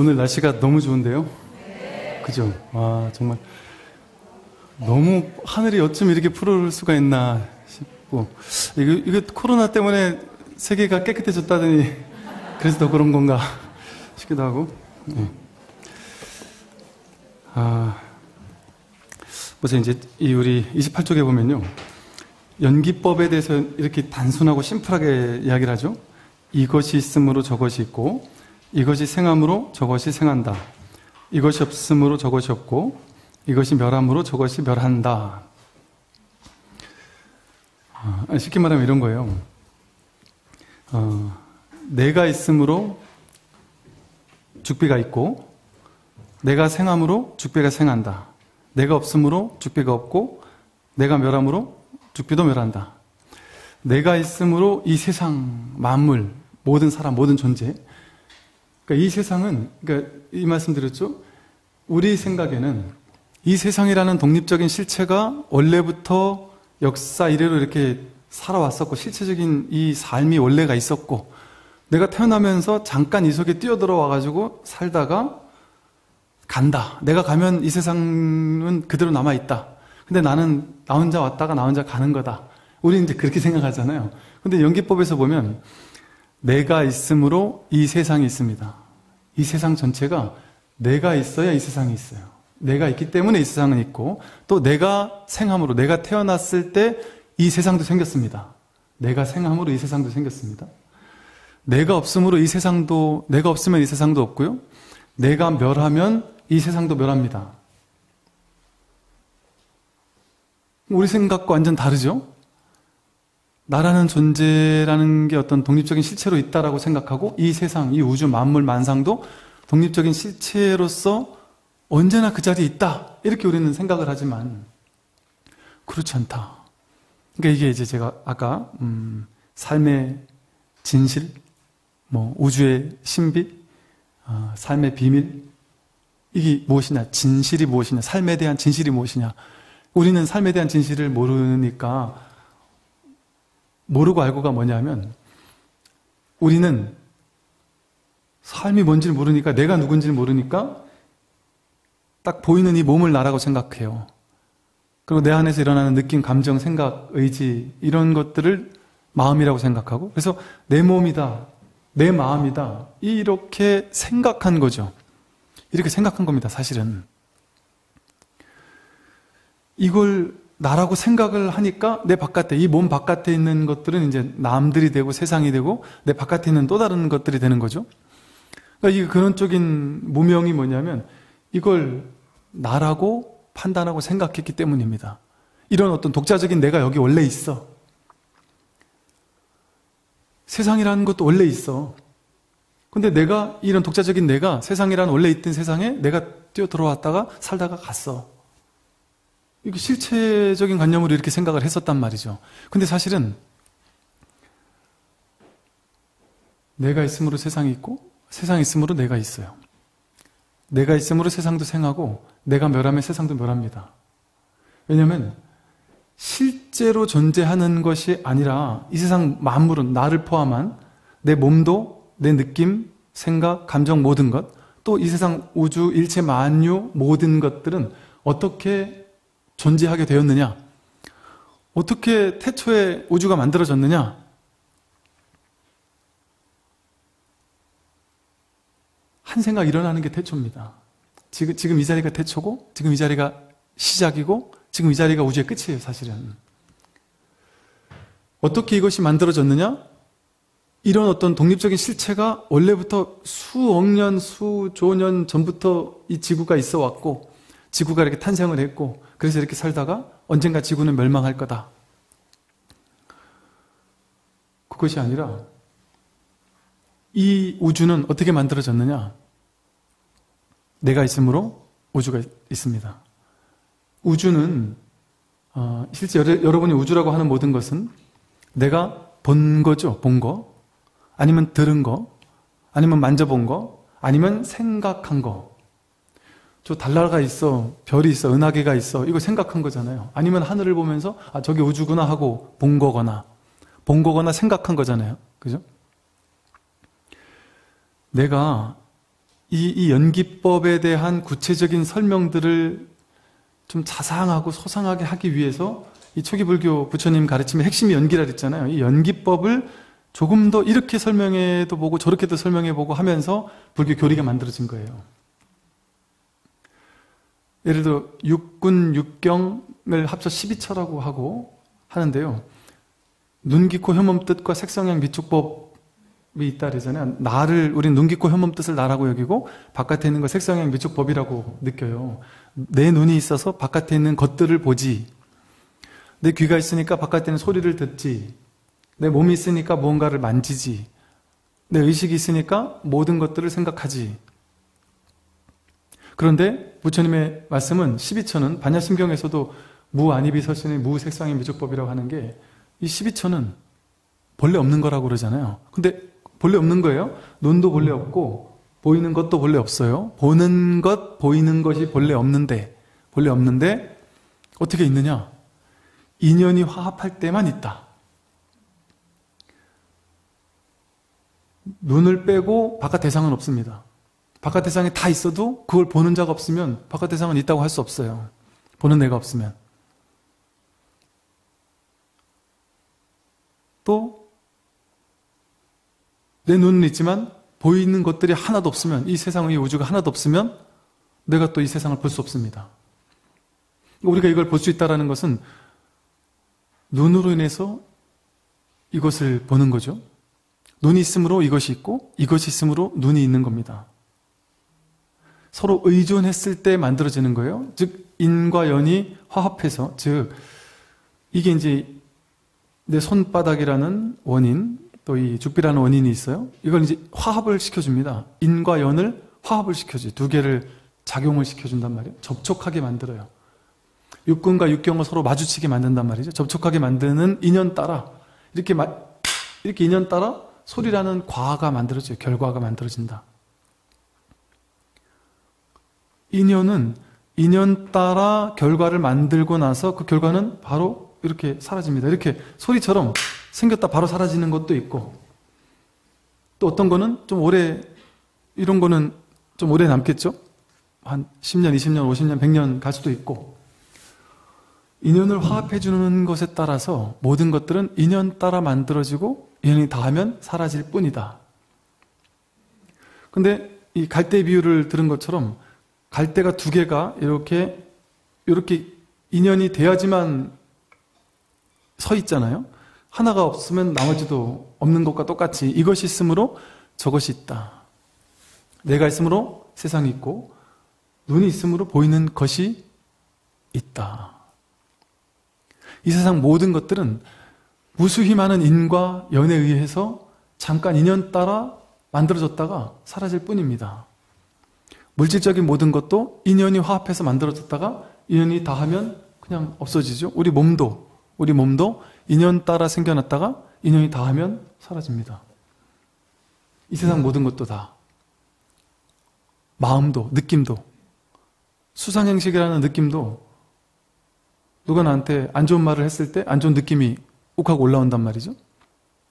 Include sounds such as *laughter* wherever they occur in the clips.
오늘 날씨가 너무 좋은데요? 그죠? 와, 정말. 너무 하늘이 어쩜 이렇게 푸를 수가 있나 싶고. 이거, 이거 코로나 때문에 세계가 깨끗해졌다더니 그래서 더 그런 건가 *laughs* 싶기도 하고. 네. 아, 보세요. 이제 이 우리 28쪽에 보면요. 연기법에 대해서 이렇게 단순하고 심플하게 이야기를 하죠. 이것이 있으므로 저것이 있고, 이것이 생함으로 저것이 생한다. 이것이 없으므로 저것이 없고, 이것이 멸함으로 저것이 멸한다. 아, 쉽게 말하면 이런 거예요. 어, 내가 있으므로 죽비가 있고, 내가 생함으로 죽비가 생한다. 내가 없으므로 죽비가 없고, 내가 멸함으로 죽비도 멸한다. 내가 있으므로 이 세상 만물, 모든 사람, 모든 존재. 그러니까 이 세상은, 그러니까 이 말씀 드렸죠? 우리 생각에는 이 세상이라는 독립적인 실체가 원래부터 역사 이래로 이렇게 살아왔었고, 실체적인 이 삶이 원래가 있었고, 내가 태어나면서 잠깐 이 속에 뛰어들어와가지고 살다가 간다. 내가 가면 이 세상은 그대로 남아있다. 근데 나는 나 혼자 왔다가 나 혼자 가는 거다. 우리는 이제 그렇게 생각하잖아요. 근데 연기법에서 보면 내가 있으므로 이 세상이 있습니다. 이 세상 전체가 내가 있어야 이 세상이 있어요. 내가 있기 때문에 이 세상은 있고 또 내가 생함으로 내가 태어났을 때 이 세상도 생겼습니다. 내가 생함으로 이 세상도 생겼습니다. 내가 없으므로 이 세상도 내가 없으면 이 세상도 없고요. 내가 멸하면 이 세상도 멸합니다. 우리 생각과 완전 다르죠? 나라는 존재라는 게 어떤 독립적인 실체로 있다라고 생각하고 이 세상, 이 우주 만물 만상도 독립적인 실체로서 언제나 그 자리에 있다. 이렇게 우리는 생각을 하지만 그렇지 않다. 그러니까 이게 이제 제가 아까 음, 삶의 진실, 뭐 우주의 신비, 어, 삶의 비밀 이게 무엇이냐? 진실이 무엇이냐? 삶에 대한 진실이 무엇이냐? 우리는 삶에 대한 진실을 모르니까 모르고 알고가 뭐냐면 우리는 삶이 뭔지를 모르니까 내가 누군지를 모르니까 딱 보이는 이 몸을 나라고 생각해요. 그리고 내 안에서 일어나는 느낌, 감정, 생각, 의지 이런 것들을 마음이라고 생각하고 그래서 내 몸이다, 내 마음이다 이렇게 생각한 거죠. 이렇게 생각한 겁니다, 사실은. 이걸 나라고 생각을 하니까 내 바깥에, 이 몸 바깥에 있는 것들은 이제 남들이 되고 세상이 되고 내 바깥에 있는 또 다른 것들이 되는 거죠. 그러니까 이 근원적인 무명이 뭐냐면 이걸 나라고 판단하고 생각했기 때문입니다. 이런 어떤 독자적인 내가 여기 원래 있어. 세상이라는 것도 원래 있어. 근데 내가, 이런 독자적인 내가 세상이라는 원래 있던 세상에 내가 뛰어 들어왔다가 살다가 갔어. 이게 실체적인 관념으로 이렇게 생각을 했었단 말이죠. 근데 사실은 내가 있으므로 세상이 있고 세상이 있으므로 내가 있어요. 내가 있으므로 세상도 생하고 내가 멸하면 세상도 멸합니다. 왜냐하면 실제로 존재하는 것이 아니라 이 세상 만물은 나를 포함한 내 몸도 내 느낌, 생각, 감정 모든 것, 또 이 세상 우주, 일체 만유 모든 것들은 어떻게 존재하게 되었느냐? 어떻게 태초에 우주가 만들어졌느냐? 한 생각 일어나는 게 태초입니다. 지금, 지금 이 자리가 태초고, 지금 이 자리가 시작이고, 지금 이 자리가 우주의 끝이에요, 사실은. 어떻게 이것이 만들어졌느냐? 이런 어떤 독립적인 실체가 원래부터 수억 년, 수조 년 전부터 이 지구가 있어 왔고, 지구가 이렇게 탄생을 했고, 그래서 이렇게 살다가 언젠가 지구는 멸망할 거다. 그것이 아니라 이 우주는 어떻게 만들어졌느냐? 내가 있으므로 우주가 있습니다. 우주는 어, 실제 여러, 분이 우주라고 하는 모든 것은 내가 본 거죠, 본 거, 아니면 들은 거, 아니면 만져본 거, 아니면 생각한 거. 저 달나라가 있어, 별이 있어, 은하계가 있어. 이거 생각한 거잖아요. 아니면 하늘을 보면서 아 저게 우주구나 하고 본 거거나 본 거거나 생각한 거잖아요. 그죠? 내가 이, 이 연기법에 대한 구체적인 설명들을 좀 자상하고 소상하게 하기 위해서 이 초기 불교 부처님 가르침의 핵심이 연기라 그랬잖아요. 이 연기법을 조금 더 이렇게 설명해도 보고 저렇게도 설명해 보고 하면서 불교 교리가 만들어진 거예요. 예를 들어 육군 육경을 합쳐 12처라고 하고 하는데요. 눈, 귀, 코, 혐음 뜻과 색성향 미축법이 있다 그러잖아요. 나를 우린 눈, 귀, 코, 혐음 뜻을 나라고 여기고 바깥에 있는 걸 색성향 미축법이라고 느껴요. 내 눈이 있어서 바깥에 있는 것들을 보지. 내 귀가 있으니까 바깥에 있는 소리를 듣지. 내 몸이 있으니까 무언가를 만지지. 내 의식이 있으니까 모든 것들을 생각하지. 그런데 부처님의 말씀은 12처는 반야심경에서도 무안입이 설신의 무색상의 미족법이라고 하는 게 이 12처는 본래 없는 거라고 그러잖아요. 근데 본래 없는 거예요. 눈도 본래 없고 보이는 것도 본래 없어요. 보는 것, 보이는 것이 본래 없는데 본래 없는데 어떻게 있느냐? 인연이 화합할 때만 있다. 눈을 빼고 바깥 대상은 없습니다. 바깥 대상이 다 있어도 그걸 보는 자가 없으면 바깥 대상은 있다고 할 수 없어요. 보는 내가 없으면. 또, 내 눈은 있지만 보이는 것들이 하나도 없으면, 이 세상의 우주가 하나도 없으면 내가 또 이 세상을 볼 수 없습니다. 우리가 이걸 볼 수 있다는 것은 눈으로 인해서 이것을 보는 거죠. 눈이 있으므로 이것이 있고 이것이 있으므로 눈이 있는 겁니다. 서로 의존했을 때 만들어지는 거예요. 즉 인과 연이 화합해서 즉 이게 이제 내 손바닥이라는 원인 또 이 죽비라는 원인이 있어요. 이걸 이제 화합을 시켜줍니다. 인과 연을 화합을 시켜줘. 두 개를 작용을 시켜준단 말이에요. 접촉하게 만들어요. 육군과 육경을 서로 마주치게 만든단 말이죠. 접촉하게 만드는 인연 따라 이렇게 마, 이렇게 인연 따라 소리라는 과가 만들어져요. 결과가 만들어진다. 인연은 인연 따라 결과를 만들고 나서 그 결과는 바로 이렇게 사라집니다. 이렇게 소리처럼 생겼다 바로 사라지는 것도 있고 또 어떤 거는 좀 오래 이런 거는 좀 오래 남겠죠? 한 10년, 20년, 50년, 100년 갈 수도 있고 인연을 화합해 주는 것에 따라서 모든 것들은 인연 따라 만들어지고 인연이 닿으면 사라질 뿐이다. 근데 이 갈대 비유를 들은 것처럼 갈대가 두 개가 이렇게 이렇게 인연이 돼야지만 서 있잖아요. 하나가 없으면 나머지도 없는 것과 똑같이 이것이 있으므로 저것이 있다. 내가 있으므로 세상이 있고 눈이 있으므로 보이는 것이 있다. 이 세상 모든 것들은 무수히 많은 인과 연에 의해서 잠깐 인연 따라 만들어졌다가 사라질 뿐입니다. 물질적인 모든 것도 인연이 화합해서 만들어졌다가 인연이 다하면 그냥 없어지죠. 우리 몸도 우리 몸도 인연 따라 생겨났다가 인연이 다하면 사라집니다. 이 세상 모든 것도 다 마음도 느낌도 수상행식이라는 느낌도 누가 나한테 안 좋은 말을 했을 때 안 좋은 느낌이 욱하고 올라온단 말이죠.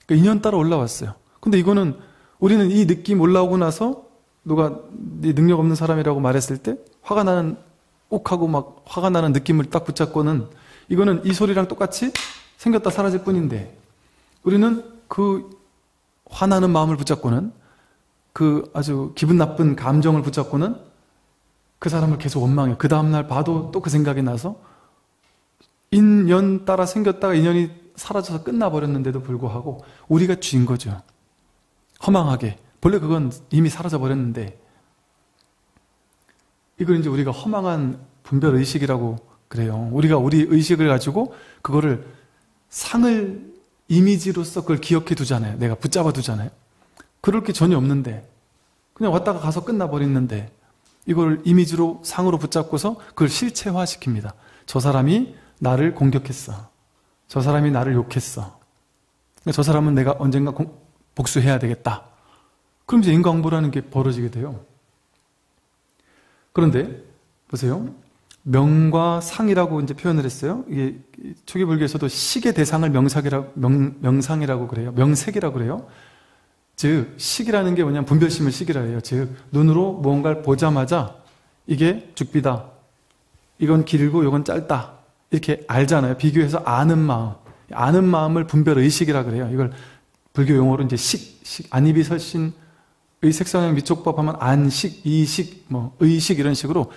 그러니까 인연 따라 올라왔어요. 근데 이거는 우리는 이 느낌 올라오고 나서 누가 네 능력 없는 사람이라고 말했을 때 화가 나는 욱하고 막 화가 나는 느낌을 딱 붙잡고는 이거는 이 소리랑 똑같이 생겼다 사라질 뿐인데 우리는 그 화나는 마음을 붙잡고는 그 아주 기분 나쁜 감정을 붙잡고는 그 사람을 계속 원망해요. 그 다음날 봐도 또 그 생각이 나서 인연 따라 생겼다가 인연이 사라져서 끝나버렸는데도 불구하고 우리가 쥔 거죠. 허망하게. 본래 그건 이미 사라져 버렸는데 이걸 이제 우리가 허망한 분별 의식이라고 그래요. 우리가 우리 의식을 가지고 그거를 상을 이미지로서 그걸 기억해 두잖아요. 내가 붙잡아 두잖아요. 그럴 게 전혀 없는데 그냥 왔다가 가서 끝나버렸는데 이걸 이미지로 상으로 붙잡고서 그걸 실체화 시킵니다. 저 사람이 나를 공격했어. 저 사람이 나를 욕했어. 저 사람은 내가 언젠가 복수해야 되겠다. 그럼 이제 인과응보라는 게 벌어지게 돼요. 그런데 보세요. 명과 상이라고 이제 표현을 했어요. 이게 초기 불교에서도 식의 대상을 명상이라 명, 명상이라고 그래요. 명색이라고 그래요. 즉 식이라는 게 뭐냐면 분별심을 식이라 해요. 즉 눈으로 무언가를 보자마자 이게 죽비다. 이건 길고 이건 짧다. 이렇게 알잖아요. 비교해서 아는 마음. 아는 마음을 분별 의식이라 그래요. 이걸 불교 용어로 이제 식, 식, 안입이 설신 의색성형 미촉법 하면 안식, 이식, 뭐 의식 이런 식으로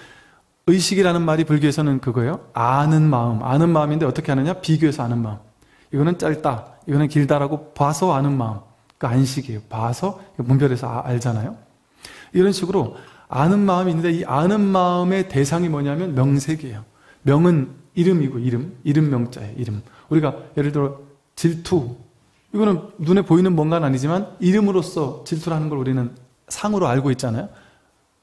의식이라는 말이 불교에서는 그거예요. 아는 마음, 아는 마음인데 어떻게 하느냐? 비교해서 아는 마음. 이거는 짧다, 이거는 길다라고 봐서 아는 마음. 그 안식이에요. 봐서 분별해서 아, 알잖아요. 이런 식으로 아는 마음이 있는데 이 아는 마음의 대상이 뭐냐면 명색이에요. 명은 이름이고 이름, 이름 명자예요. 이름. 우리가 예를 들어 질투 이거는 눈에 보이는 뭔가는 아니지만 이름으로써 질투라는 걸 우리는 상으로 알고 있잖아요.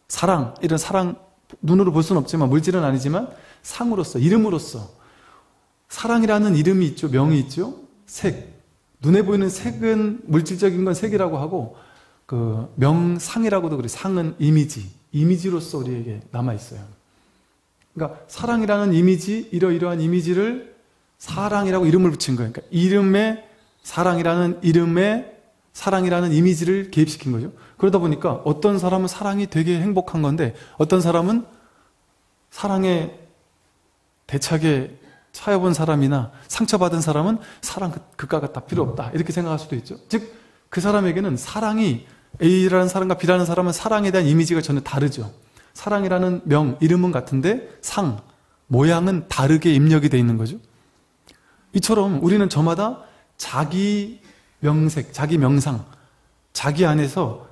사랑 이런 사랑 눈으로 볼 수는 없지만 물질은 아니지만 상으로서 이름으로써 사랑이라는 이름이 있죠. 명이 있죠. 색 눈에 보이는 색은 물질적인 건 색이라고 하고 그 명상이라고도 그래. 상은 이미지 이미지로서 우리에게 남아 있어요. 그러니까 사랑이라는 이미지 이러이러한 이미지를 사랑이라고 이름을 붙인 거예요. 그러니까 이름에 사랑이라는 이름에 사랑이라는 이미지를 개입시킨 거죠. 그러다 보니까 어떤 사람은 사랑이 되게 행복한 건데 어떤 사람은 사랑에 대차게 차여본 사람이나 상처받은 사람은 사랑 그, 그가 같다 필요 없다 이렇게 생각할 수도 있죠. 즉 그 사람에게는 사랑이 A라는 사람과 B라는 사람은 사랑에 대한 이미지가 전혀 다르죠. 사랑이라는 명, 이름은 같은데 상, 모양은 다르게 입력이 돼 있는 거죠. 이처럼 우리는 저마다 자기 명색, 자기 명상, 자기 안에서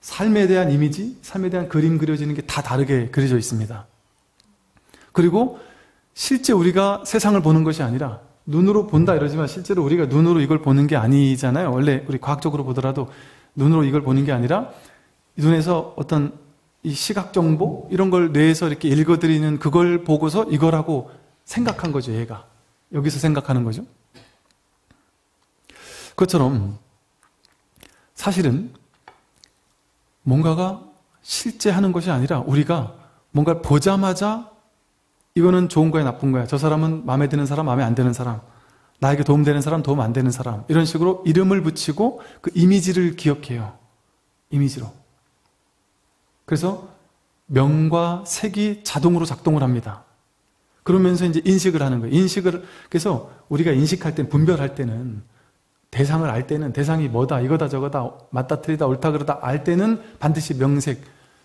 삶에 대한 이미지, 삶에 대한 그림 그려지는 게 다 다르게 그려져 있습니다. 그리고 실제 우리가 세상을 보는 것이 아니라 눈으로 본다 이러지만 실제로 우리가 눈으로 이걸 보는 게 아니잖아요. 원래 우리 과학적으로 보더라도 눈으로 이걸 보는 게 아니라 눈에서 어떤 이 시각 정보 이런 걸 뇌에서 이렇게 읽어드리는 그걸 보고서 이거라고 생각한 거죠, 얘가. 여기서 생각하는 거죠. 그것처럼 사실은 뭔가가 실제 하는 것이 아니라 우리가 뭔가를 보자마자 이거는 좋은 거야 나쁜 거야. 저 사람은 마음에 드는 사람 마음에 안 드는 사람. 나에게 도움되는 사람 도움 안 되는 사람. 이런 식으로 이름을 붙이고 그 이미지를 기억해요. 이미지로. 그래서 명과 색이 자동으로 작동을 합니다. 그러면서 이제 인식을 하는 거예요. 인식을 그래서 우리가 인식할 때 분별할 때는 대상을 알 때는 대상이 뭐다, 이거다, 저거다, 맞다, 틀리다, 옳다, 그러다 알 때는 반드시 명색,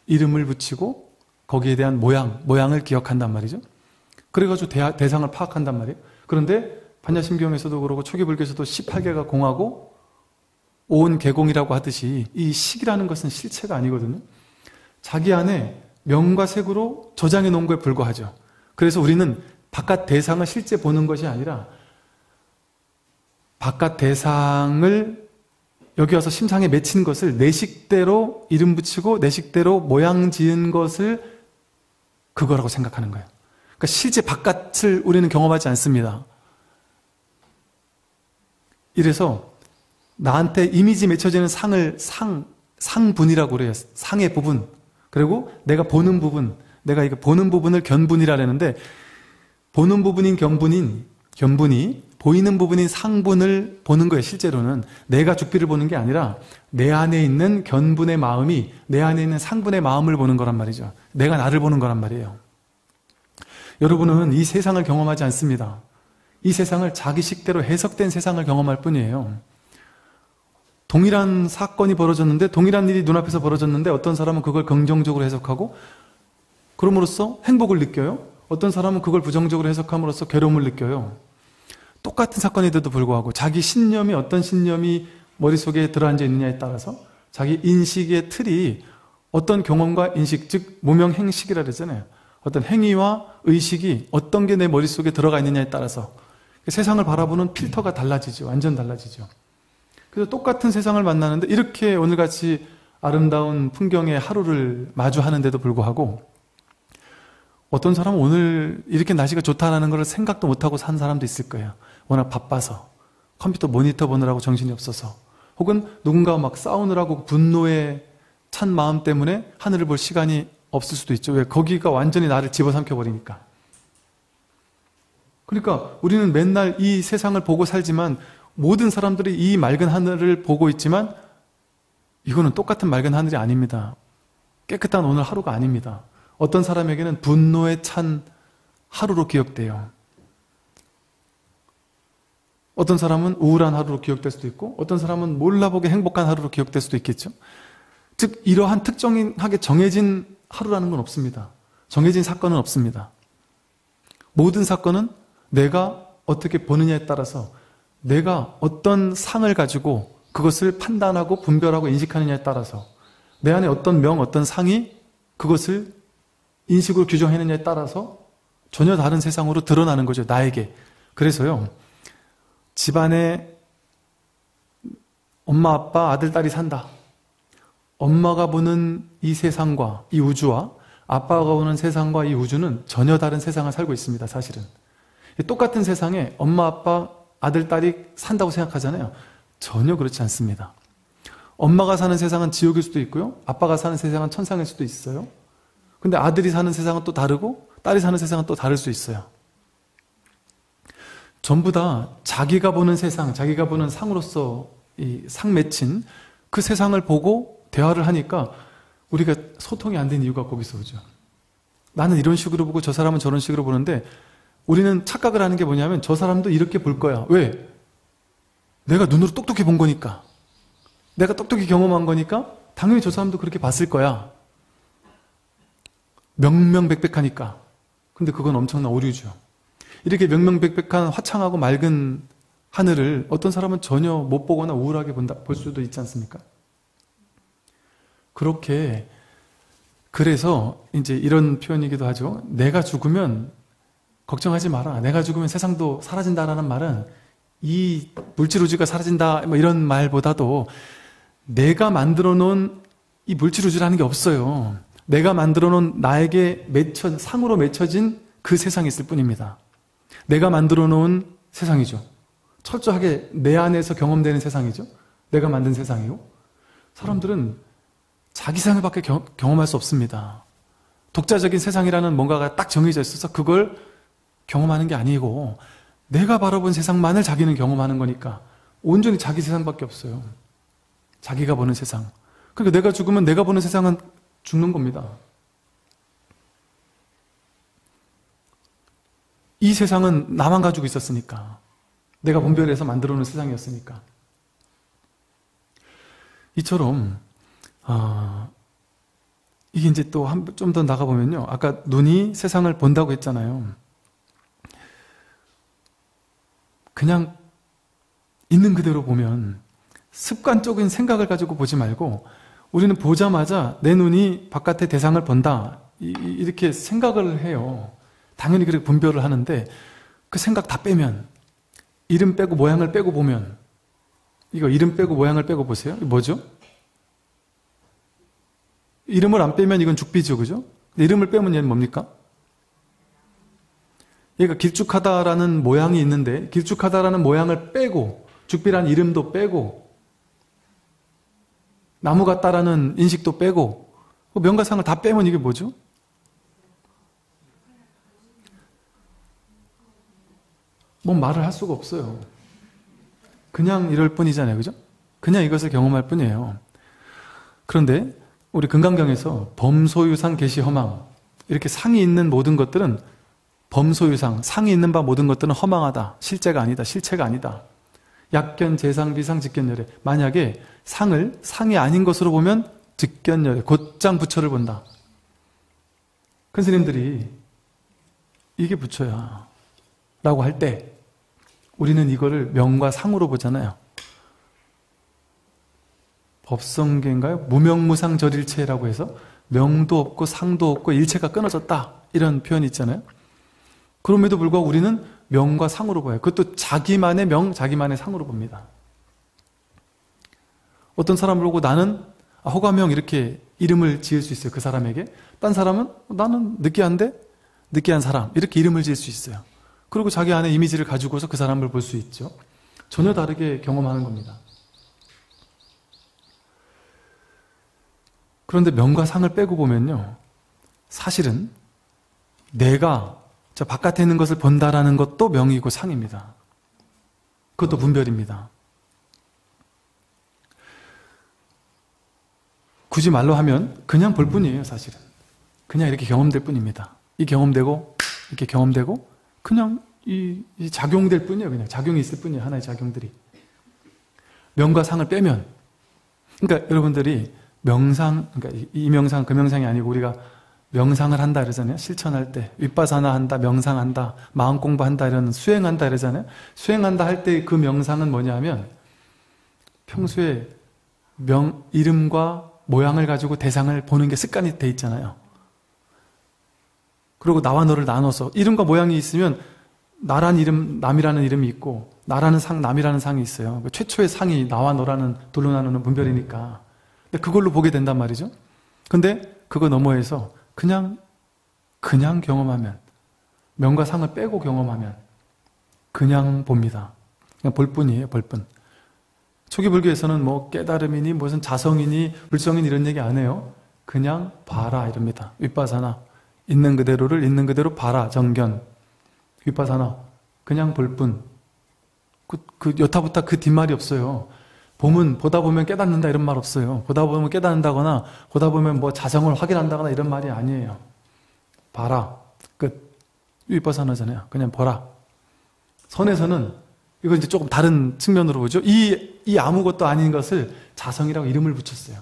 이름을 붙이고 거기에 대한 모양, 모양을 기억한단 말이죠. 그래가지고 대, 대상을 파악한단 말이에요. 그런데 반야심경에서도 그러고 초기불교에서도 18개가 공하고 온 개공이라고 하듯이 이 식이라는 것은 실체가 아니거든요. 자기 안에 명과 색으로 저장해 놓은 거에 불과하죠. 그래서 우리는 바깥 대상을 실제 보는 것이 아니라 바깥 대상을 여기 와서 심상에 맺힌 것을 내 식대로 이름 붙이고 내 식대로 모양 지은 것을 그거라고 생각하는 거예요. 그러니까 실제 바깥을 우리는 경험하지 않습니다. 이래서 나한테 이미지 맺혀지는 상을 상, 상분이라고 그래요. 상의 부분. 그리고 내가 보는 부분, 내가 이거 보는 부분을 견분이라 그러는데 보는 부분인 견분인 견분이 보이는 부분인 상분을 보는 거예요, 실제로는. 내가 죽비를 보는 게 아니라 내 안에 있는 견분의 마음이 내 안에 있는 상분의 마음을 보는 거란 말이죠. 내가 나를 보는 거란 말이에요. 여러분은 이 세상을 경험하지 않습니다. 이 세상을 자기 식대로 해석된 세상을 경험할 뿐이에요. 동일한 사건이 벌어졌는데, 동일한 일이 눈앞에서 벌어졌는데, 어떤 사람은 그걸 긍정적으로 해석하고, 그럼으로써 행복을 느껴요. 어떤 사람은 그걸 부정적으로 해석함으로써 괴로움을 느껴요. 똑같은 사건인데도 불구하고 자기 신념이 어떤 신념이 머릿속에 들어앉아 있느냐에 따라서 자기 인식의 틀이 어떤 경험과 인식, 즉 무명행식이라 그러잖아요. 어떤 행위와 의식이 어떤 게 내 머릿속에 들어가 있느냐에 따라서 세상을 바라보는 필터가 달라지죠. 완전 달라지죠. 그래서 똑같은 세상을 만나는데 이렇게 오늘같이 아름다운 풍경의 하루를 마주하는데도 불구하고 어떤 사람은 오늘 이렇게 날씨가 좋다라는 걸 생각도 못하고 산 사람도 있을 거예요. 워낙 바빠서 컴퓨터 모니터 보느라고 정신이 없어서 혹은 누군가 막 싸우느라고 분노에 찬 마음 때문에 하늘을 볼 시간이 없을 수도 있죠. 왜? 거기가 완전히 나를 집어삼켜 버리니까. 그러니까 우리는 맨날 이 세상을 보고 살지만 모든 사람들이 이 맑은 하늘을 보고 있지만 이거는 똑같은 맑은 하늘이 아닙니다. 깨끗한 오늘 하루가 아닙니다. 어떤 사람에게는 분노에 찬 하루로 기억돼요. 어떤 사람은 우울한 하루로 기억될 수도 있고, 어떤 사람은 몰라보게 행복한 하루로 기억될 수도 있겠죠. 즉, 이러한 특정하게 정해진 하루라는 건 없습니다. 정해진 사건은 없습니다. 모든 사건은 내가 어떻게 보느냐에 따라서 내가 어떤 상을 가지고 그것을 판단하고 분별하고 인식하느냐에 따라서 내 안에 어떤 명, 어떤 상이 그것을 인식으로 규정했느냐에 따라서 전혀 다른 세상으로 드러나는 거죠. 나에게. 그래서요. 집안에 엄마, 아빠, 아들, 딸이 산다. 엄마가 보는 이 세상과 이 우주와 아빠가 보는 세상과 이 우주는 전혀 다른 세상을 살고 있습니다. 사실은. 똑같은 세상에 엄마, 아빠, 아들, 딸이 산다고 생각하잖아요. 전혀 그렇지 않습니다. 엄마가 사는 세상은 지옥일 수도 있고요. 아빠가 사는 세상은 천상일 수도 있어요. 근데 아들이 사는 세상은 또 다르고 딸이 사는 세상은 또 다를 수 있어요. 전부 다 자기가 보는 세상, 자기가 보는 상으로서 이상 맺힌 그 세상을 보고 대화를 하니까 우리가 소통이 안 된 이유가 거기서 오죠. 나는 이런 식으로 보고 저 사람은 저런 식으로 보는데 우리는 착각을 하는 게 뭐냐면 저 사람도 이렇게 볼 거야. 왜? 내가 눈으로 똑똑히 본 거니까. 내가 똑똑히 경험한 거니까 당연히 저 사람도 그렇게 봤을 거야. 명명백백하니까. 근데 그건 엄청난 오류죠. 이렇게 명명백백한 화창하고 맑은 하늘을 어떤 사람은 전혀 못 보거나 우울하게 본다, 볼 수도 있지 않습니까? 그렇게, 그래서 이제 이런 표현이기도 하죠. 내가 죽으면 걱정하지 마라. 내가 죽으면 세상도 사라진다라는 말은 이 물질 우주가 사라진다 뭐 이런 말보다도 내가 만들어 놓은 이 물질 우주라는 게 없어요. 내가 만들어 놓은 나에게 맺혀 상으로 맺혀진 그 세상이 있을 뿐입니다. 내가 만들어 놓은 세상이죠. 철저하게 내 안에서 경험되는 세상이죠. 내가 만든 세상이요. 사람들은 자기 세상을밖에 경험할 수 없습니다. 독자적인 세상이라는 뭔가가 딱 정해져 있어서 그걸 경험하는 게 아니고 내가 바라본 세상만을 자기는 경험하는 거니까 온전히 자기 세상밖에 없어요. 자기가 보는 세상. 그러니까 내가 죽으면 내가 보는 세상은 죽는 겁니다. 이 세상은 나만 가지고 있었으니까. 내가 분별해서 만들어 놓은 세상이었으니까. 이처럼, 어, 이게 이제 또 좀 더 나가보면요. 아까 눈이 세상을 본다고 했잖아요. 그냥 있는 그대로 보면 습관적인 생각을 가지고 보지 말고 우리는 보자마자 내 눈이 바깥의 대상을 본다. 이렇게 생각을 해요. 당연히 그렇게 분별을 하는데 그 생각 다 빼면 이름 빼고 모양을 빼고 보면 이거 이름 빼고 모양을 빼고 보세요. 뭐죠? 이름을 안 빼면 이건 죽비죠. 그죠? 이름을 빼면 얘는 뭡니까? 얘가 길쭉하다라는 모양이 있는데 길쭉하다라는 모양을 빼고 죽비라는 이름도 빼고 나무 같다라는 인식도 빼고 그 명가상을 다 빼면 이게 뭐죠? 뭐 말을 할 수가 없어요. 그냥 이럴 뿐이잖아요. 그죠? 그냥 이것을 경험할 뿐이에요. 그런데 우리 금강경에서 범소유상 개시 허망 이렇게 상이 있는 모든 것들은 범소유상, 상이 있는 바 모든 것들은 허망하다. 실제가 아니다. 실체가 아니다. 약견, 재상, 비상, 직견열애. 만약에 상을 상이 아닌 것으로 보면 직견열애, 곧장 부처를 본다. 큰 스님들이 이게 부처야. 라고 할 때 우리는 이거를 명과 상으로 보잖아요. 법성계인가요? 무명무상 절일체라고 해서 명도 없고 상도 없고 일체가 끊어졌다. 이런 표현이 있잖아요. 그럼에도 불구하고 우리는 명과 상으로 봐요. 그것도 자기만의 명, 자기만의 상으로 봅니다. 어떤 사람을 보고 나는 아, 허가명 이렇게 이름을 지을 수 있어요. 그 사람에게. 딴 사람은 나는 느끼한데 느끼한 사람 이렇게 이름을 지을 수 있어요. 그리고 자기 안에 이미지를 가지고서 그 사람을 볼 수 있죠. 전혀 다르게 경험하는 겁니다. 그런데 명과 상을 빼고 보면요. 사실은 내가 저 바깥에 있는 것을 본다라는 것도 명이고 상입니다. 그것도 분별입니다. 굳이 말로 하면 그냥 볼 뿐이에요, 사실은. 그냥 이렇게 경험될 뿐입니다. 이 경험되고, 이렇게 경험되고, 그냥 이, 이 작용될 뿐이에요, 그냥. 작용이 있을 뿐이에요, 하나의 작용들이. 명과 상을 빼면. 그러니까 여러분들이 명상, 그러니까 이 명상, 그 명상이 아니고 우리가 명상을 한다 그러잖아요. 실천할 때. 윗바사나 한다, 명상한다, 마음 공부한다 이런 수행한다 그러잖아요. 수행한다 할 때 그 명상은 뭐냐면 평소에 명, 이름과 모양을 가지고 대상을 보는 게 습관이 돼 있잖아요. 그리고 나와 너를 나눠서 이름과 모양이 있으면 나란 이름, 남이라는 이름이 있고 나라는 상, 남이라는 상이 있어요. 그 최초의 상이 나와 너라는 돌로 나누는 분별이니까. 근데 그걸로 보게 된단 말이죠. 근데 그거 너머에서 그냥 그냥 경험하면 명과 상을 빼고 경험하면 그냥 봅니다. 그냥 볼 뿐이에요, 볼 뿐. 초기 불교에서는 뭐 깨달음이니 무슨 자성이니 불성인 이런 얘기 안 해요. 그냥 봐라 이럽니다. 윗바사나 있는 그대로를 있는 그대로 봐라 정견. 윗바사나 그냥 볼 뿐. 그, 그 여타부타 그 뒷말이 없어요. 봄은 보다 보면 깨닫는다 이런 말 없어요. 보다 보면 깨닫는다거나 보다 보면 뭐 자성을 확인한다거나 이런 말이 아니에요. 봐라. 끝. 윗바사나잖아요. 그냥 보라. 선에서는 이건 이제 조금 다른 측면으로 보죠. 이, 이 아무것도 아닌 것을 자성이라고 이름을 붙였어요.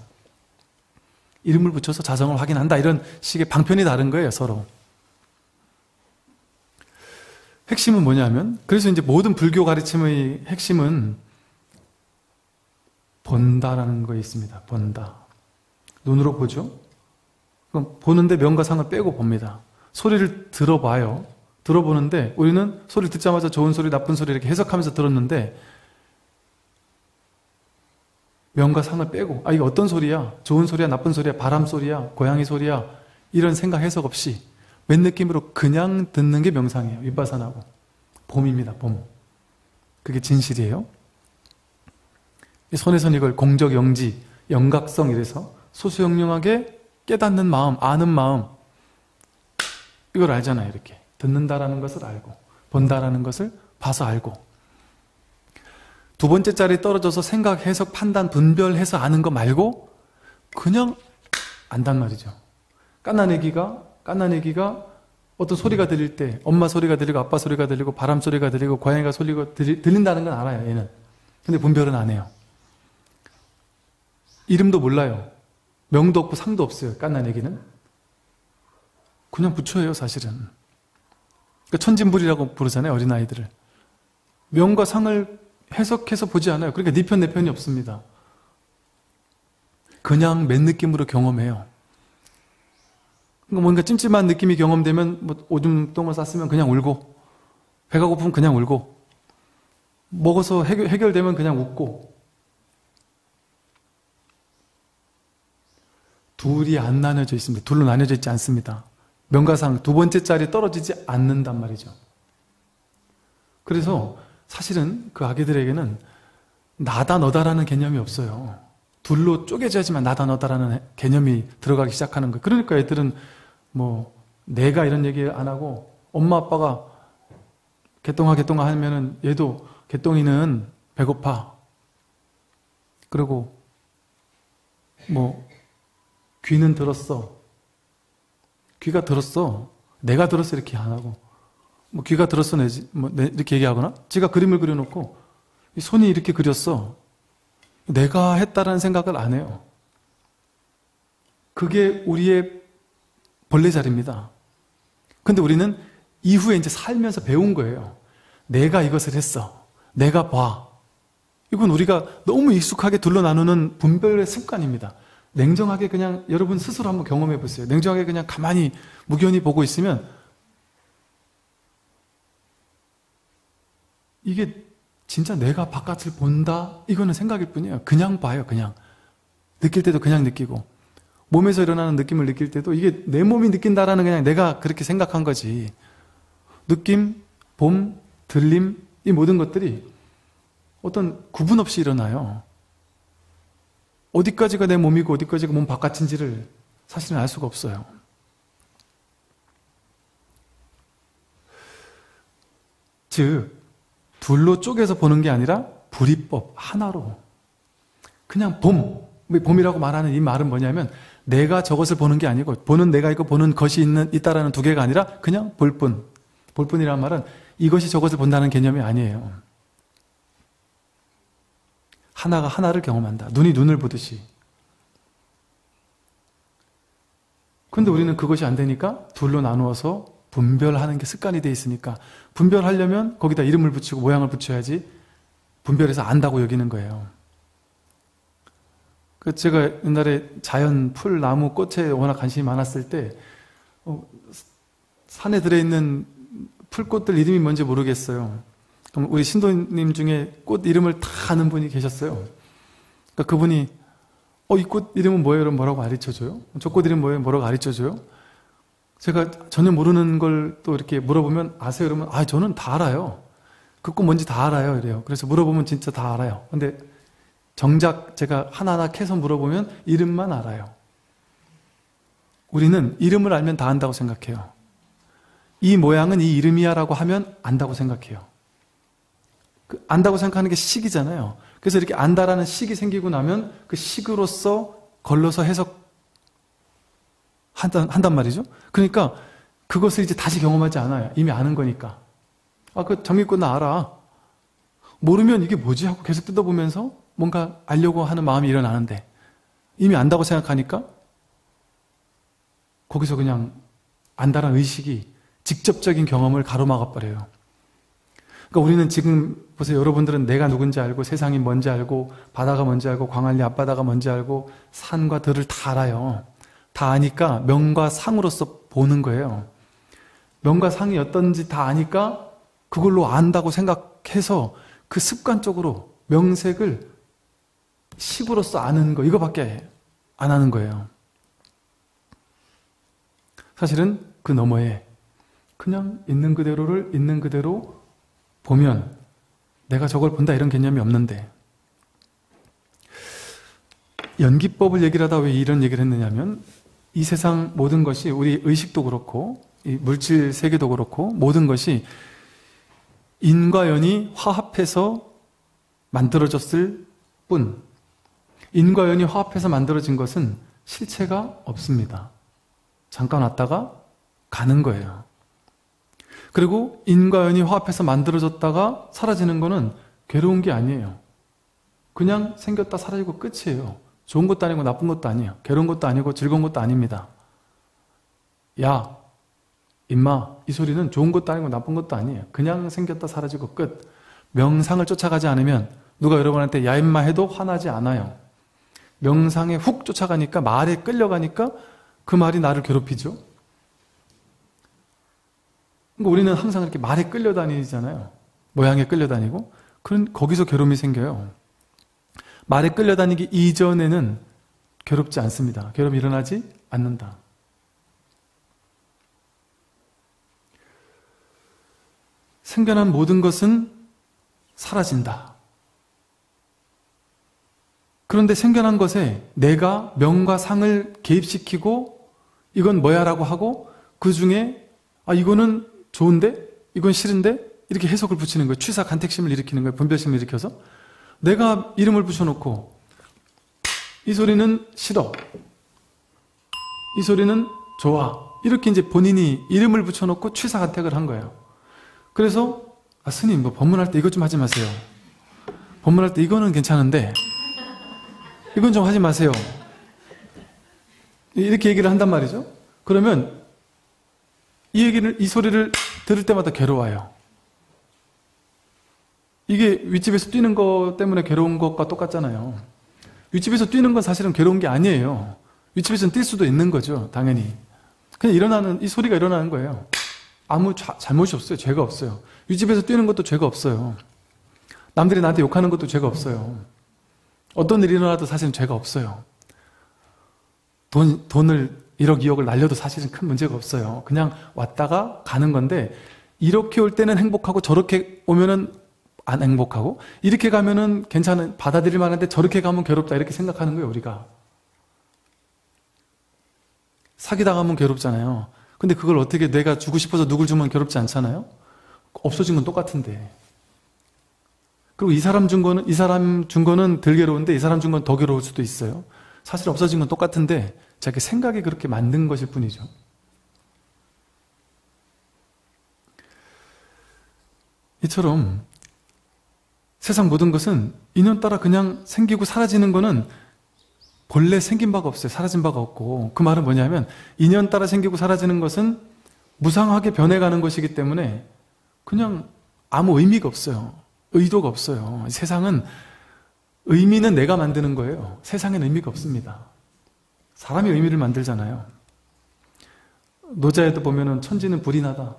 이름을 붙여서 자성을 확인한다. 이런 식의 방편이 다른 거예요, 서로. 핵심은 뭐냐면, 그래서 이제 모든 불교 가르침의 핵심은 본다라는 거에 있습니다. 본다. 눈으로 보죠? 그럼 보는데 명과 상을 빼고 봅니다. 소리를 들어봐요. 들어보는데 우리는 소리 듣자마자 좋은 소리, 나쁜 소리 이렇게 해석하면서 들었는데 명과 상을 빼고 아 이게 어떤 소리야? 좋은 소리야? 나쁜 소리야? 바람 소리야? 고양이 소리야? 이런 생각 해석 없이 맨 느낌으로 그냥 듣는 게 명상이에요. 윗바산하고 봄입니다. 봄. 그게 진실이에요. 손에선 이걸 공적 영지, 영각성 이래서 소수영령하게 깨닫는 마음, 아는 마음 이걸 알잖아요. 이렇게. 듣는다라는 것을 알고 본다라는 것을 봐서 알고 두 번째 자리 떨어져서 생각, 해석, 판단, 분별해서 아는 거 말고 그냥 안단 말이죠. 깐난애기가 깐난애기가 어떤 소리가 들릴 때 엄마 소리가 들리고 아빠 소리가 들리고 바람 소리가 들리고 고양이가 소리가 들리, 들린다는 건 알아요. 얘는. 근데 분별은 안 해요. 이름도 몰라요. 명도 없고 상도 없어요. 깐난애기는. 그냥 부처예요, 사실은. 그러니까 천진불이라고 부르잖아요, 어린아이들을. 명과 상을 해석해서 보지 않아요. 그러니까 네 편, 내 편이 없습니다. 그냥 맨 느낌으로 경험해요. 그러니까 뭔가 찜찜한 느낌이 경험되면 뭐 오줌 똥을 쌌으면 그냥 울고 배가 고프면 그냥 울고 먹어서 해결, 해결되면 그냥 웃고 둘이 안 나눠져 있습니다. 둘로 나눠져 있지 않습니다. 명가상 두 번째 자리에 떨어지지 않는단 말이죠. 그래서 사실은 그 아기들에게는 나다 너다라는 개념이 없어요. 둘로 쪼개져야지만 나다 너다라는 개념이 들어가기 시작하는 거예요. 그러니까 애들은 뭐 내가 이런 얘기 안 하고 엄마 아빠가 개똥아 개똥아 하면은 얘도 개똥이는 배고파. 그리고 뭐 귀는 들었어. 귀가 들었어. 내가 들었어. 이렇게 안 하고. 뭐 귀가 들었어. 내지. 뭐 내, 이렇게 얘기하거나. 지가 그림을 그려놓고 손이 이렇게 그렸어. 내가 했다라는 생각을 안 해요. 그게 우리의 본래 자리입니다. 근데 우리는 이후에 이제 살면서 배운 거예요. 내가 이것을 했어. 내가 봐. 이건 우리가 너무 익숙하게 둘러 나누는 분별의 습관입니다. 냉정하게 그냥 여러분 스스로 한번 경험해 보세요. 냉정하게 그냥 가만히 무견히 보고 있으면 이게 진짜 내가 바깥을 본다? 이거는 생각일 뿐이에요. 그냥 봐요, 그냥. 느낄 때도 그냥 느끼고. 몸에서 일어나는 느낌을 느낄 때도 이게 내 몸이 느낀다라는 그냥 내가 그렇게 생각한 거지. 느낌, 봄, 들림, 이 모든 것들이 어떤 구분 없이 일어나요. 어디까지가 내 몸이고 어디까지가 몸 바깥인지를 사실은 알 수가 없어요. 즉, 둘로 쪼개서 보는 게 아니라 불이법 하나로 그냥 봄, 봄이라고 말하는 이 말은 뭐냐면 내가 저것을 보는 게 아니고 보는 내가 있고 보는 것이 있는 있다라는 두 개가 아니라 그냥 볼 뿐. 볼 뿐이란 말은 이것이 저것을 본다는 개념이 아니에요. 하나가 하나를 경험한다. 눈이 눈을 보듯이. 근데 우리는 그것이 안 되니까 둘로 나누어서 분별하는 게 습관이 돼 있으니까 분별하려면 거기다 이름을 붙이고 모양을 붙여야지 분별해서 안다고 여기는 거예요. 그 제가 옛날에 자연, 풀, 나무, 꽃에 워낙 관심이 많았을 때 어, 산에 들어있는 풀꽃들 이름이 뭔지 모르겠어요. 그럼 우리 신도님 중에 꽃 이름을 다 아는 분이 계셨어요. 그러니까 그분이 어, 이 꽃 이름은 뭐예요? 그럼 뭐라고 가르쳐줘요? 저 꽃 이름 뭐예요? 뭐라고 가르쳐줘요? 제가 전혀 모르는 걸 또 이렇게 물어보면 아세요? 그러면 아, 저는 다 알아요. 그꽃 뭔지 다 알아요. 이래요. 그래서 물어보면 진짜 다 알아요. 근데 정작 제가 하나하나 캐서 물어보면 이름만 알아요. 우리는 이름을 알면 다 안다고 생각해요. 이 모양은 이 이름이야 라고 하면 안다고 생각해요. 그 안다고 생각하는 게 식이잖아요. 그래서 이렇게 안다라는 식이 생기고 나면 그 식으로서 걸러서 해석 한단, 한단 말이죠. 그러니까 그것을 이제 다시 경험하지 않아요. 이미 아는 거니까. 아, 그 정리꾼 나 알아. 모르면 이게 뭐지? 하고 계속 뜯어보면서 뭔가 알려고 하는 마음이 일어나는데 이미 안다고 생각하니까 거기서 그냥 안다라는 의식이 직접적인 경험을 가로막아 버려요. 그러니까 우리는 지금 보세요. 여러분들은 내가 누군지 알고 세상이 뭔지 알고 바다가 뭔지 알고 광안리 앞바다가 뭔지 알고 산과 들을 다 알아요. 다 아니까 명과 상으로서 보는 거예요. 명과 상이 어떤지 다 아니까 그걸로 안다고 생각해서 그 습관적으로 명색을 식으로서 아는 거 이거밖에 안 하는 거예요. 사실은 그 너머에 그냥 있는 그대로를 있는 그대로 보면 내가 저걸 본다 이런 개념이 없는데 연기법을 얘기를 하다 왜 이런 얘기를 했느냐면 이 세상 모든 것이 우리 의식도 그렇고 물질 세계도 그렇고 모든 것이 인과 연이 화합해서 만들어졌을 뿐 인과 연이 화합해서 만들어진 것은 실체가 없습니다. 잠깐 왔다가 가는 거예요. 그리고 인과 연이 화합해서 만들어졌다가 사라지는 것은 괴로운 게 아니에요. 그냥 생겼다 사라지고 끝이에요. 좋은 것도 아니고 나쁜 것도 아니에요. 괴로운 것도 아니고 즐거운 것도 아닙니다. 야, 임마, 이 소리는 좋은 것도 아니고 나쁜 것도 아니에요. 그냥 생겼다 사라지고 끝. 명상을 쫓아가지 않으면 누가 여러분한테 야 임마 해도 화나지 않아요. 명상에 훅 쫓아가니까 말에 끌려가니까 그 말이 나를 괴롭히죠. 그러니까 우리는 항상 이렇게 말에 끌려다니잖아요. 모양에 끌려다니고 그런 거기서 괴로움이 생겨요. 말에 끌려다니기 이전에는 괴롭지 않습니다. 괴롭이 일어나지 않는다. 생겨난 모든 것은 사라진다. 그런데 생겨난 것에 내가 명과 상을 개입시키고 이건 뭐야 라고 하고 그 중에 아 이거는 좋은데 이건 싫은데 이렇게 해석을 붙이는 거예요. 취사 간택심을 일으키는 거예요. 분별심을 일으켜서 내가 이름을 붙여놓고 이 소리는 싫어 이 소리는 좋아 이렇게 이제 본인이 이름을 붙여놓고 취사 간택을 한 거예요. 그래서 아 스님 뭐 법문할 때 이것 좀 하지 마세요. 법문할 때 이거는 괜찮은데 이건 좀 하지 마세요. 이렇게 얘기를 한단 말이죠. 그러면 이 얘기를, 이 소리를 들을 때마다 괴로워요. 이게 윗집에서 뛰는 것 때문에 괴로운 것과 똑같잖아요. 윗집에서 뛰는 건 사실은 괴로운 게 아니에요. 윗집에서는 뛸 수도 있는 거죠, 당연히. 그냥 일어나는, 이 소리가 일어나는 거예요. 아무 자, 잘못이 없어요. 죄가 없어요. 윗집에서 뛰는 것도 죄가 없어요. 남들이 나한테 욕하는 것도 죄가 없어요. 어떤 일이 일어나도 사실은 죄가 없어요. 돈, 돈을 1억, 2억을 날려도 사실은 큰 문제가 없어요. 그냥 왔다가 가는 건데, 이렇게 올 때는 행복하고 저렇게 오면은 안 행복하고, 이렇게 가면은 괜찮은, 받아들일 만한데 저렇게 가면 괴롭다. 이렇게 생각하는 거예요, 우리가. 사기 당하면 괴롭잖아요. 근데 그걸 어떻게 내가 주고 싶어서 누굴 주면 괴롭지 않잖아요? 없어진 건 똑같은데. 그리고 이 사람 준 거는, 이 사람 준 거는 덜 괴로운데 이 사람 준 건 더 괴로울 수도 있어요. 사실 없어진 건 똑같은데 자기 생각이 그렇게 만든 것일 뿐이죠. 이처럼 세상 모든 것은 인연 따라 그냥 생기고 사라지는 거는 본래 생긴 바가 없어요. 사라진 바가 없고. 그 말은 뭐냐면, 인연 따라 생기고 사라지는 것은 무상하게 변해가는 것이기 때문에 그냥 아무 의미가 없어요. 의도가 없어요. 세상은 의미는 내가 만드는 거예요. 세상엔 의미가 없습니다. 사람이 의미를 만들잖아요. 노자에도 보면은 천지는 불이 나다.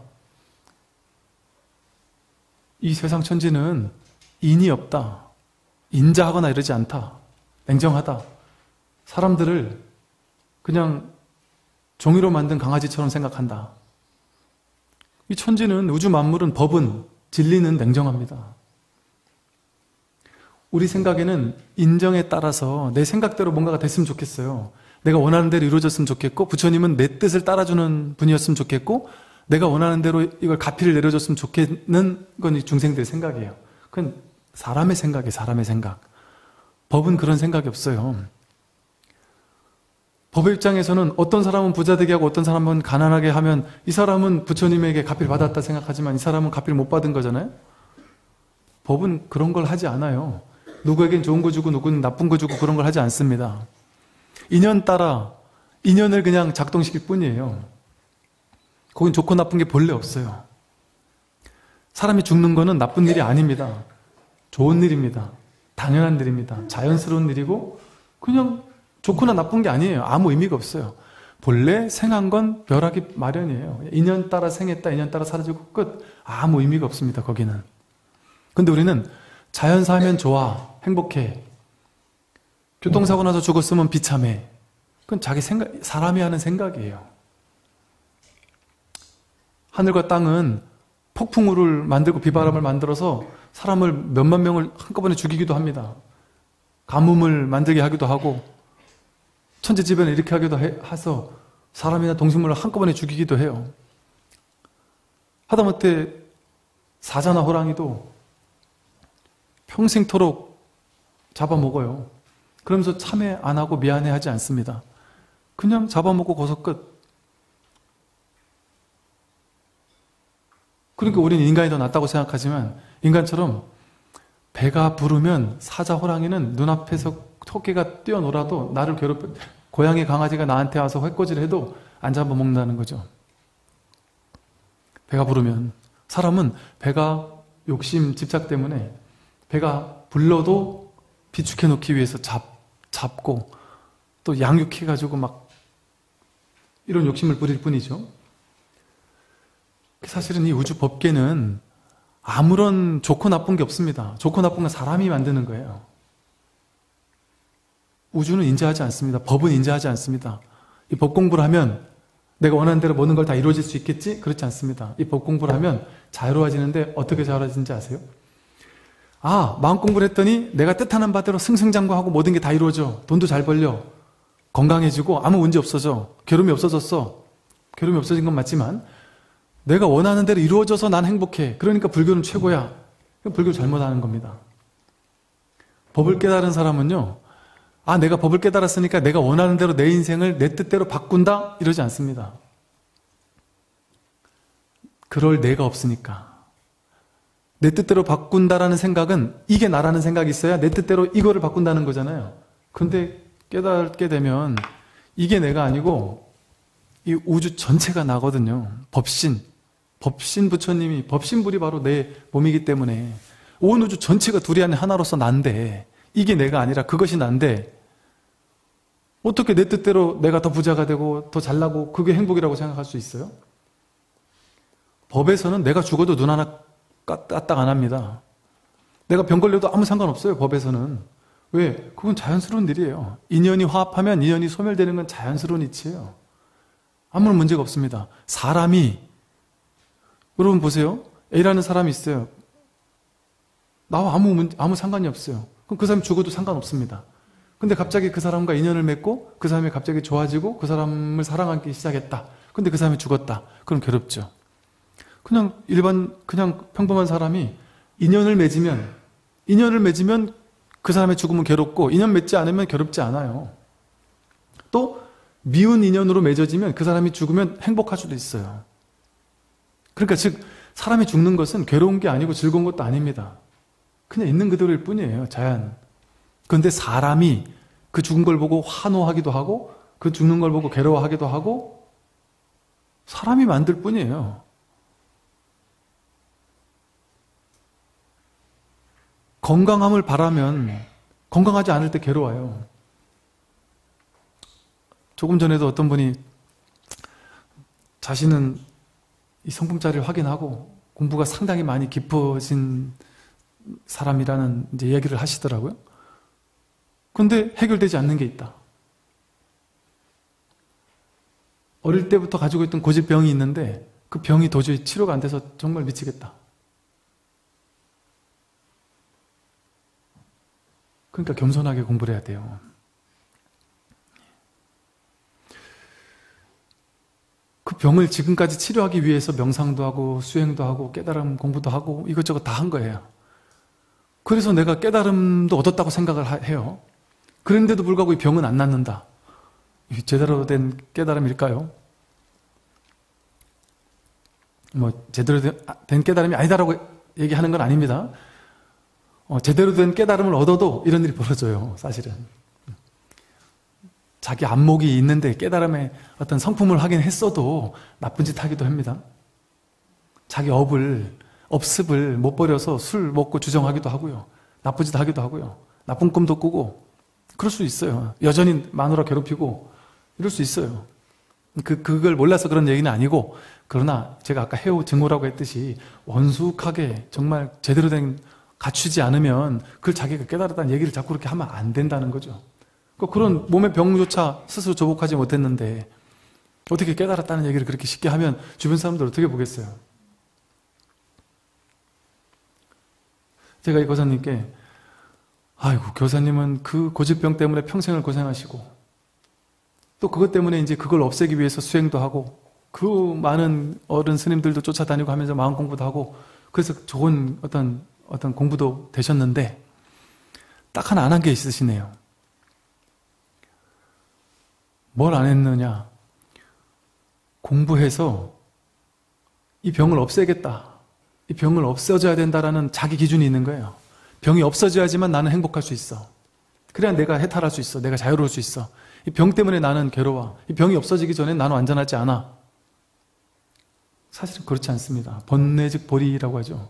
이 세상 천지는 인이 없다. 인자하거나 이러지 않다. 냉정하다. 사람들을 그냥 종이로 만든 강아지처럼 생각한다. 이 천지는 우주 만물은 법은 진리는 냉정합니다. 우리 생각에는 인정에 따라서 내 생각대로 뭔가가 됐으면 좋겠어요. 내가 원하는 대로 이루어졌으면 좋겠고 부처님은 내 뜻을 따라주는 분이었으면 좋겠고 내가 원하는 대로 이걸 가피를 내려줬으면 좋겠는 건 중생들의 생각이에요. 그건 사람의 생각이에요. 사람의 생각. 법은 그런 생각이 없어요. 법의 입장에서는 어떤 사람은 부자 되게 하고 어떤 사람은 가난하게 하면 이 사람은 부처님에게 가피를 받았다 생각하지만 이 사람은 가피를 못 받은 거잖아요. 법은 그런 걸 하지 않아요. 누구에겐 좋은 거 주고 누구는 나쁜 거 주고 그런 걸 하지 않습니다. 인연 따라 인연을 그냥 작동시킬 뿐이에요. 거긴 좋고 나쁜 게 본래 없어요. 사람이 죽는 거는 나쁜 일이 아닙니다. 좋은 일입니다. 당연한 일입니다. 자연스러운 일이고 그냥 좋거나 나쁜 게 아니에요. 아무 의미가 없어요. 본래 생한 건 벼락이 마련이에요. 인연 따라 생했다, 인연 따라 사라지고 끝. 아무 의미가 없습니다. 거기는. 근데 우리는 자연사 하면 좋아, 행복해. 교통사고 나서 죽었으면 비참해. 그건 자기 생각, 사람이 하는 생각이에요. 하늘과 땅은 폭풍우를 만들고 비바람을 만들어서 사람을 몇만 명을 한꺼번에 죽이기도 합니다. 가뭄을 만들게 하기도 하고 천재지변을 이렇게 하기도 해서 사람이나 동식물을 한꺼번에 죽이기도 해요. 하다못해 사자나 호랑이도 평생토록 잡아먹어요. 그러면서 참회 안 하고 미안해 하지 않습니다. 그냥 잡아먹고 거서 끝. 그러니까 우리는 인간이 더 낫다고 생각하지만 인간처럼 배가 부르면 사자 호랑이는 눈앞에서 토끼가 뛰어놀아도 나를 괴롭혀 고양이 강아지가 나한테 와서 횟꼬지를 해도 안 잡아먹는다는 거죠. 배가 부르면 사람은 배가 욕심 집착 때문에 배가 불러도 비축해 놓기 위해서 잡, 잡고 또 양육해 가지고 막 이런 욕심을 부릴 뿐이죠. 사실은 이 우주 법계는 아무런 좋고 나쁜 게 없습니다. 좋고 나쁜 건 사람이 만드는 거예요. 우주는 인지하지 않습니다. 법은 인지하지 않습니다. 이 법 공부를 하면 내가 원하는 대로 모든 걸 다 이루어질 수 있겠지? 그렇지 않습니다. 이 법 공부를 하면 자유로워지는데 어떻게 자유로워지는지 아세요? 아, 마음 공부를 했더니 내가 뜻하는 바대로 승승장구하고 모든 게 다 이루어져. 돈도 잘 벌려. 건강해지고 아무 문제 없어져. 괴로움이 없어졌어. 괴로움이 없어진 건 맞지만 내가 원하는 대로 이루어져서 난 행복해. 그러니까 불교는 최고야. 불교 잘못하는 겁니다. 법을 깨달은 사람은요, 아, 내가 법을 깨달았으니까 내가 원하는 대로 내 인생을 내 뜻대로 바꾼다? 이러지 않습니다. 그럴 내가 없으니까. 내 뜻대로 바꾼다라는 생각은 이게 나라는 생각이 있어야 내 뜻대로 이거를 바꾼다는 거잖아요. 근데 깨닫게 되면 이게 내가 아니고 이 우주 전체가 나거든요. 법신. 법신 부처님이 법신불이 바로 내 몸이기 때문에 온 우주 전체가 둘이 안에 하나로서 난데 이게 내가 아니라 그것이 난데 어떻게 내 뜻대로 내가 더 부자가 되고 더 잘나고 그게 행복이라고 생각할 수 있어요? 법에서는 내가 죽어도 눈 하나 까딱 안 합니다. 내가 병 걸려도 아무 상관없어요, 법에서는. 왜? 그건 자연스러운 일이에요. 인연이 화합하면 인연이 소멸되는 건 자연스러운 이치예요. 아무런 문제가 없습니다. 사람이 여러분 보세요. A라는 사람이 있어요. 나와 아무 문, 아무 상관이 없어요. 그럼 그 사람이 죽어도 상관없습니다. 근데 갑자기 그 사람과 인연을 맺고 그 사람이 갑자기 좋아지고 그 사람을 사랑하기 시작했다. 근데 그 사람이 죽었다. 그럼 괴롭죠. 그냥 일반 그냥 평범한 사람이 인연을 맺으면 인연을 맺으면 그 사람의 죽음은 괴롭고 인연 맺지 않으면 괴롭지 않아요. 또 미운 인연으로 맺어지면 그 사람이 죽으면 행복할 수도 있어요. 그러니까 즉 사람이 죽는 것은 괴로운 게 아니고 즐거운 것도 아닙니다. 그냥 있는 그대로일 뿐이에요. 자연. 그런데 사람이 그 죽은 걸 보고 환호하기도 하고 그 죽는 걸 보고 괴로워하기도 하고 사람이 만들 뿐이에요. 건강함을 바라면 건강하지 않을 때 괴로워요. 조금 전에도 어떤 분이 자신은 이 성품자리를 확인하고 공부가 상당히 많이 깊어진 사람이라는 이제 얘기를 하시더라고요. 근데 해결되지 않는 게 있다. 어릴 때부터 가지고 있던 고집병이 있는데 그 병이 도저히 치료가 안 돼서 정말 미치겠다. 그러니까 겸손하게 공부를 해야 돼요. 그 병을 지금까지 치료하기 위해서 명상도 하고 수행도 하고 깨달음 공부도 하고 이것저것 다 한 거예요. 그래서 내가 깨달음도 얻었다고 생각을 해요. 그런데도 불구하고 이 병은 안 낫는다. 제대로 된 깨달음일까요? 뭐 제대로 된 깨달음이 아니다라고 얘기하는 건 아닙니다. 어, 제대로 된 깨달음을 얻어도 이런 일이 벌어져요, 사실은. 자기 안목이 있는데 깨달음의 어떤 성품을 하긴 했어도 나쁜 짓 하기도 합니다. 자기 업을, 업습을 못 버려서 술 먹고 주정하기도 하고요. 나쁜 짓 하기도 하고요. 나쁜 꿈도 꾸고, 그럴 수 있어요. 여전히 마누라 괴롭히고, 이럴 수 있어요. 그, 그걸 몰라서 그런 얘기는 아니고, 그러나 제가 아까 해오 증오라고 했듯이 원숙하게 정말 제대로 된 갖추지 않으면 그걸 자기가 깨달았다는 얘기를 자꾸 그렇게 하면 안 된다는 거죠. 그러니까 그런 몸의 병조차 스스로 조복하지 못했는데 어떻게 깨달았다는 얘기를 그렇게 쉽게 하면 주변 사람들 어떻게 보겠어요? 제가 이 교사님께 아이고 교사님은 그 고집병 때문에 평생을 고생하시고 또 그것 때문에 이제 그걸 없애기 위해서 수행도 하고 그 많은 어른 스님들도 쫓아다니고 하면서 마음 공부도 하고 그래서 좋은 어떤 어떤 공부도 되셨는데 딱 하나 안 한 게 있으시네요. 뭘 안 했느냐? 공부해서 이 병을 없애겠다. 이 병을 없어져야 된다라는 자기 기준이 있는 거예요. 병이 없어져야지만 나는 행복할 수 있어. 그래야 내가 해탈할 수 있어. 내가 자유로울 수 있어. 이 병 때문에 나는 괴로워. 이 병이 없어지기 전에 나는 완전하지 않아. 사실은 그렇지 않습니다. 번뇌 즉 보리라고 하죠.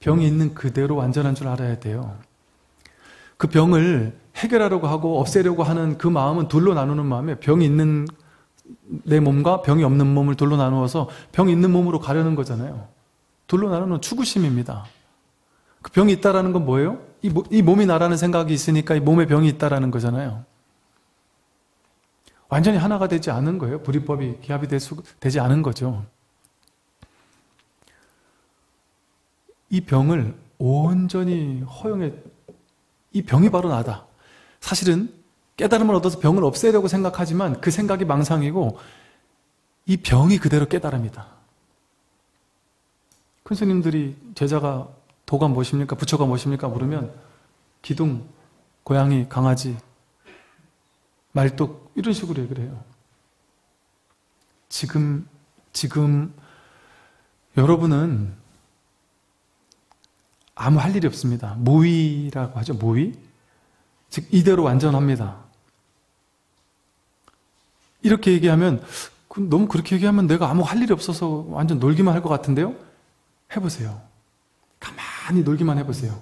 병이 있는 그대로 완전한 줄 알아야 돼요. 그 병을 해결하려고 하고 없애려고 하는 그 마음은 둘로 나누는 마음에 병이 있는 내 몸과 병이 없는 몸을 둘로 나누어서 병이 있는 몸으로 가려는 거잖아요. 둘로 나누는 추구심입니다. 그 병이 있다라는 건 뭐예요? 이, 이 몸이 나라는 생각이 있으니까 이 몸에 병이 있다라는 거잖아요. 완전히 하나가 되지 않은 거예요. 불이법이 기합이 되지 않은 거죠. 이 병을 온전히 허용해 이 병이 바로 나다. 사실은 깨달음을 얻어서 병을 없애려고 생각하지만 그 생각이 망상이고 이 병이 그대로 깨달음이다. 큰 스님들이 제자가 도가 무엇입니까? 부처가 무엇입니까? 물으면 기둥, 고양이, 강아지, 말뚝 이런 식으로 얘기를 해요. 지금 지금 여러분은 아무 할 일이 없습니다. 무위라고 하죠. 무위. 즉 이대로 완전합니다. 이렇게 얘기하면 너무 그렇게 얘기하면 내가 아무 할 일이 없어서 완전 놀기만 할 것 같은데요? 해보세요. 가만히 놀기만 해보세요.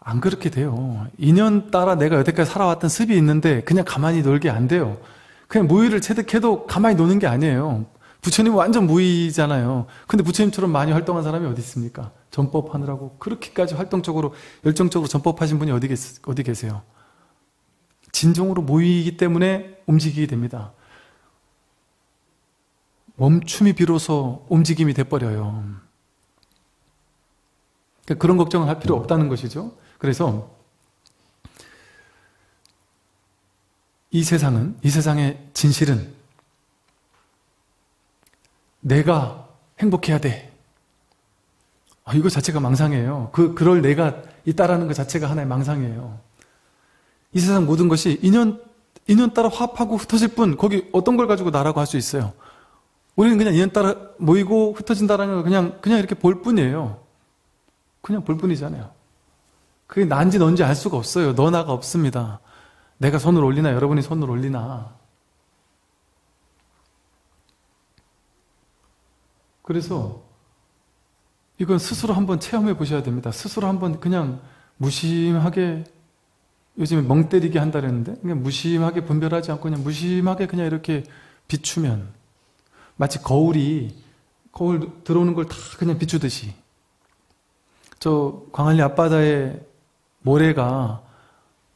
안 그렇게 돼요. 인연 따라 내가 여태까지 살아왔던 습이 있는데 그냥 가만히 놀게 안 돼요. 그냥 무위를 체득해도 가만히 노는 게 아니에요. 부처님은 완전 무위잖아요. 근데 부처님처럼 많이 활동한 사람이 어디 있습니까? 전법하느라고 그렇게까지 활동적으로 열정적으로 전법하신 분이 어디, 계, 어디 계세요? 진정으로 모이기 때문에 움직이게 됩니다. 멈춤이 비로소 움직임이 돼버려요. 그러니까 그런 걱정을 할 필요 없다는 것이죠. 그래서 이 세상은, 이 세상의 진실은 내가 행복해야 돼. 아, 이거 자체가 망상이에요. 그, 그럴 내가 있다라는 것 자체가 하나의 망상이에요. 이 세상 모든 것이 인연 인연 따라 화합하고 흩어질 뿐 거기 어떤 걸 가지고 나라고 할 수 있어요. 우리는 그냥 인연 따라 모이고 흩어진다라는 걸 그냥 그냥 이렇게 볼 뿐이에요. 그냥 볼 뿐이잖아요. 그게 난지 넌지 알 수가 없어요. 너나가 없습니다. 내가 손을 올리나 여러분이 손을 올리나. 그래서 이건 스스로 한번 체험해 보셔야 됩니다. 스스로 한번 그냥 무심하게 요즘에 멍 때리게 한다 그랬는데 그냥 무심하게 분별하지 않고 그냥 무심하게 그냥 이렇게 비추면 마치 거울이 거울 들어오는 걸 다 그냥 비추듯이 저 광안리 앞바다에 모래가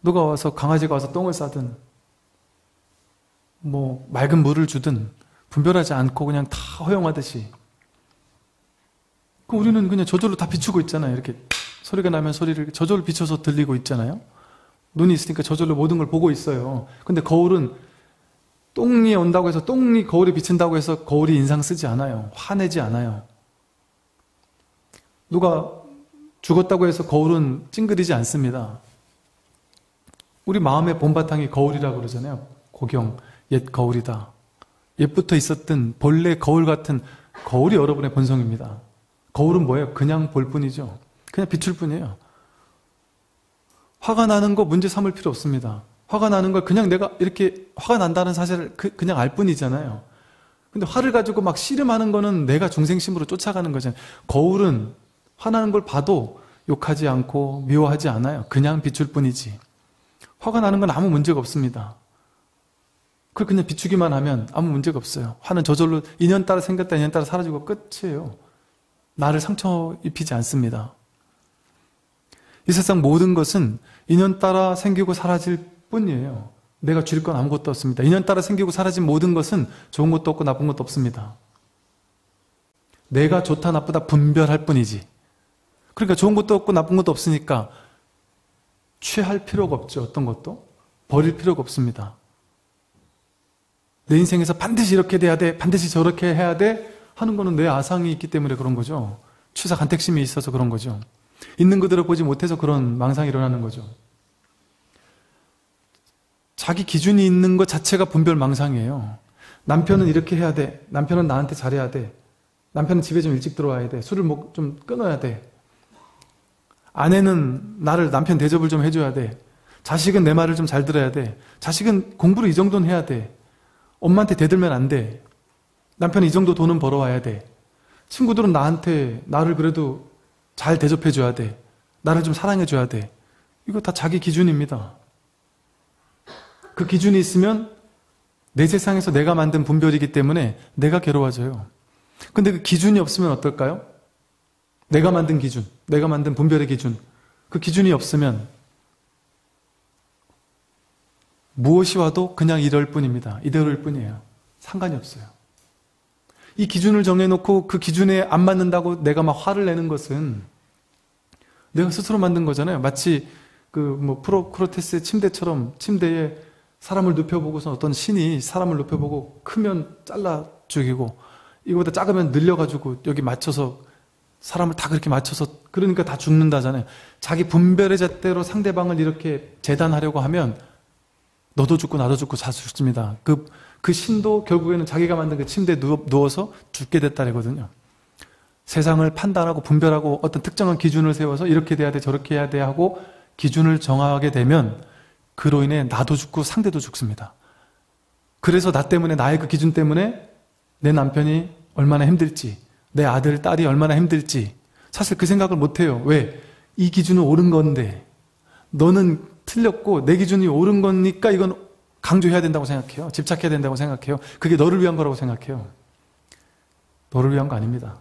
누가 와서 강아지가 와서 똥을 싸든 뭐 맑은 물을 주든 분별하지 않고 그냥 다 허용하듯이 그 우리는 그냥 저절로 다 비추고 있잖아요. 이렇게 소리가 나면 소리를 저절로 비춰서 들리고 있잖아요. 눈이 있으니까 저절로 모든 걸 보고 있어요. 근데 거울은 똥이 온다고 해서 똥이 거울에 비친다고 해서 거울이 인상 쓰지 않아요. 화내지 않아요. 누가 죽었다고 해서 거울은 찡그리지 않습니다. 우리 마음의 본바탕이 거울이라고 그러잖아요. 고경, 옛 거울이다. 옛부터 있었던 본래 거울 같은 거울이 여러분의 본성입니다. 거울은 뭐예요? 그냥 볼 뿐이죠. 그냥 비출 뿐이에요. 화가 나는 거 문제 삼을 필요 없습니다. 화가 나는 걸 그냥 내가 이렇게 화가 난다는 사실을 그, 그냥 알 뿐이잖아요. 근데 화를 가지고 막 씨름하는 거는 내가 중생심으로 쫓아가는 거잖아요. 거울은 화나는 걸 봐도 욕하지 않고 미워하지 않아요. 그냥 비출 뿐이지. 화가 나는 건 아무 문제가 없습니다. 그걸 그냥 비추기만 하면 아무 문제가 없어요. 화는 저절로 인연 따라 생겼다 인연 따라 사라지고 끝이에요. 나를 상처 입히지 않습니다. 이 세상 모든 것은 인연 따라 생기고 사라질 뿐이에요. 내가 줄 건 아무것도 없습니다. 인연 따라 생기고 사라진 모든 것은 좋은 것도 없고 나쁜 것도 없습니다. 내가 좋다 나쁘다 분별할 뿐이지. 그러니까 좋은 것도 없고 나쁜 것도 없으니까 취할 필요가 없죠. 어떤 것도. 버릴 필요가 없습니다. 내 인생에서 반드시 이렇게 돼야 돼. 반드시 저렇게 해야 돼. 하는 거는 내 아상이 있기 때문에 그런 거죠. 취사 간택심이 있어서 그런 거죠. 있는 그대로 보지 못해서 그런 망상이 일어나는 거죠. 자기 기준이 있는 것 자체가 분별 망상이에요. 남편은 이렇게 해야 돼. 남편은 나한테 잘해야 돼. 남편은 집에 좀 일찍 들어와야 돼. 술을 좀 끊어야 돼. 아내는 나를 남편 대접을 좀 해줘야 돼. 자식은 내 말을 좀 잘 들어야 돼. 자식은 공부를 이 정도는 해야 돼. 엄마한테 대들면 안 돼. 남편이 이 정도 돈은 벌어와야 돼. 친구들은 나한테 나를 그래도 잘 대접해줘야 돼. 나를 좀 사랑해줘야 돼. 이거 다 자기 기준입니다. 그 기준이 있으면 내 세상에서 내가 만든 분별이기 때문에 내가 괴로워져요. 근데 그 기준이 없으면 어떨까요? 내가 만든 기준, 내가 만든 분별의 기준, 그 기준이 없으면 무엇이 와도 그냥 이럴 뿐입니다. 이대로일 뿐이에요. 상관이 없어요. 이 기준을 정해놓고 그 기준에 안 맞는다고 내가 막 화를 내는 것은 내가 스스로 만든 거잖아요. 마치 그 뭐 프로크로테스의 침대처럼 침대에 사람을 눕혀보고서 어떤 신이 사람을 눕혀보고 크면 잘라 죽이고 이거보다 작으면 늘려가지고 여기 맞춰서 사람을 다 그렇게 맞춰서 그러니까 다 죽는다잖아요. 자기 분별의 잣대로 상대방을 이렇게 재단하려고 하면 너도 죽고 나도 죽고 다 죽습니다. 그, 그 신도 결국에는 자기가 만든 그 침대에 누워 서 죽게 됐다거든요. 세상을 판단하고 분별하고 어떤 특정한 기준을 세워서 이렇게 돼야 돼 저렇게 해야 돼 하고 기준을 정하게 되면 그로 인해 나도 죽고 상대도 죽습니다. 그래서 나 때문에 나의 그 기준 때문에 내 남편이 얼마나 힘들지 내 아들, 딸이 얼마나 힘들지 사실 그 생각을 못해요. 왜? 이 기준은 옳은 건데 너는 틀렸고 내 기준이 옳은 거니까 이건 강조해야 된다고 생각해요. 집착해야 된다고 생각해요. 그게 너를 위한 거라고 생각해요. 너를 위한 거 아닙니다.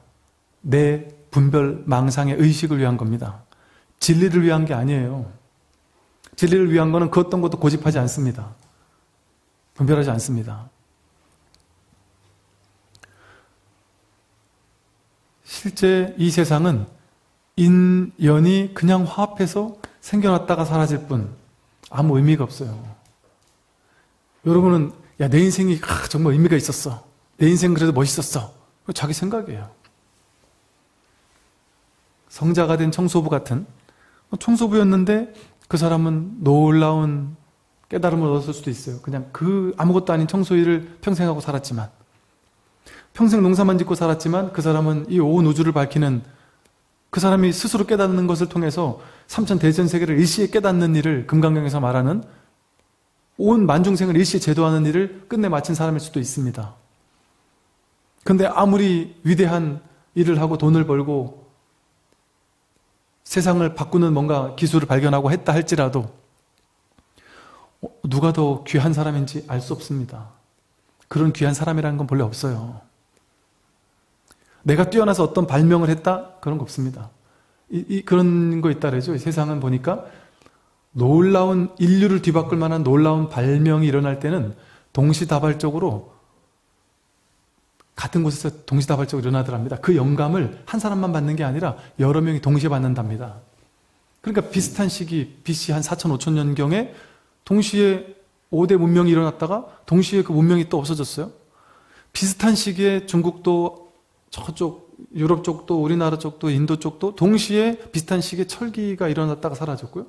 내 분별 망상의 의식을 위한 겁니다. 진리를 위한 게 아니에요. 진리를 위한 거는 그 어떤 것도 고집하지 않습니다. 분별하지 않습니다. 실제 이 세상은 인연이 그냥 화합해서 생겨났다가 사라질 뿐 아무 의미가 없어요. 여러분은 야 내 인생이 아, 정말 의미가 있었어. 내 인생 그래도 멋있었어. 자기 생각이에요. 성자가 된 청소부 같은 청소부였는데 그 사람은 놀라운 깨달음을 얻었을 수도 있어요. 그냥 그 아무것도 아닌 청소일을 평생 하고 살았지만 평생 농사만 짓고 살았지만 그 사람은 이 온 우주를 밝히는 그 사람이 스스로 깨닫는 것을 통해서 삼천 대전 세계를 일시에 깨닫는 일을 금강경에서 말하는 온 만중생을 일시에 제도하는 일을 끝내 마친 사람일 수도 있습니다. 근데 아무리 위대한 일을 하고 돈을 벌고 세상을 바꾸는 뭔가 기술을 발견하고 했다 할지라도 어, 누가 더 귀한 사람인지 알 수 없습니다. 그런 귀한 사람이라는 건 본래 없어요. 내가 뛰어나서 어떤 발명을 했다? 그런 거 없습니다. 이, 이, 그런 거 있다 그러죠. 세상은 보니까 놀라운 인류를 뒤바꿀 만한 놀라운 발명이 일어날 때는 동시다발적으로 같은 곳에서 동시다발적으로 일어나더랍니다. 그 영감을 한 사람만 받는 게 아니라 여러 명이 동시에 받는답니다. 그러니까 비슷한 시기 BC 한 4천 5천 년경에 동시에 5대 문명이 일어났다가 동시에 그 문명이 또 없어졌어요. 비슷한 시기에 중국도 저쪽 유럽 쪽도 우리나라 쪽도 인도 쪽도 동시에 비슷한 시기에 철기가 일어났다가 사라졌고요.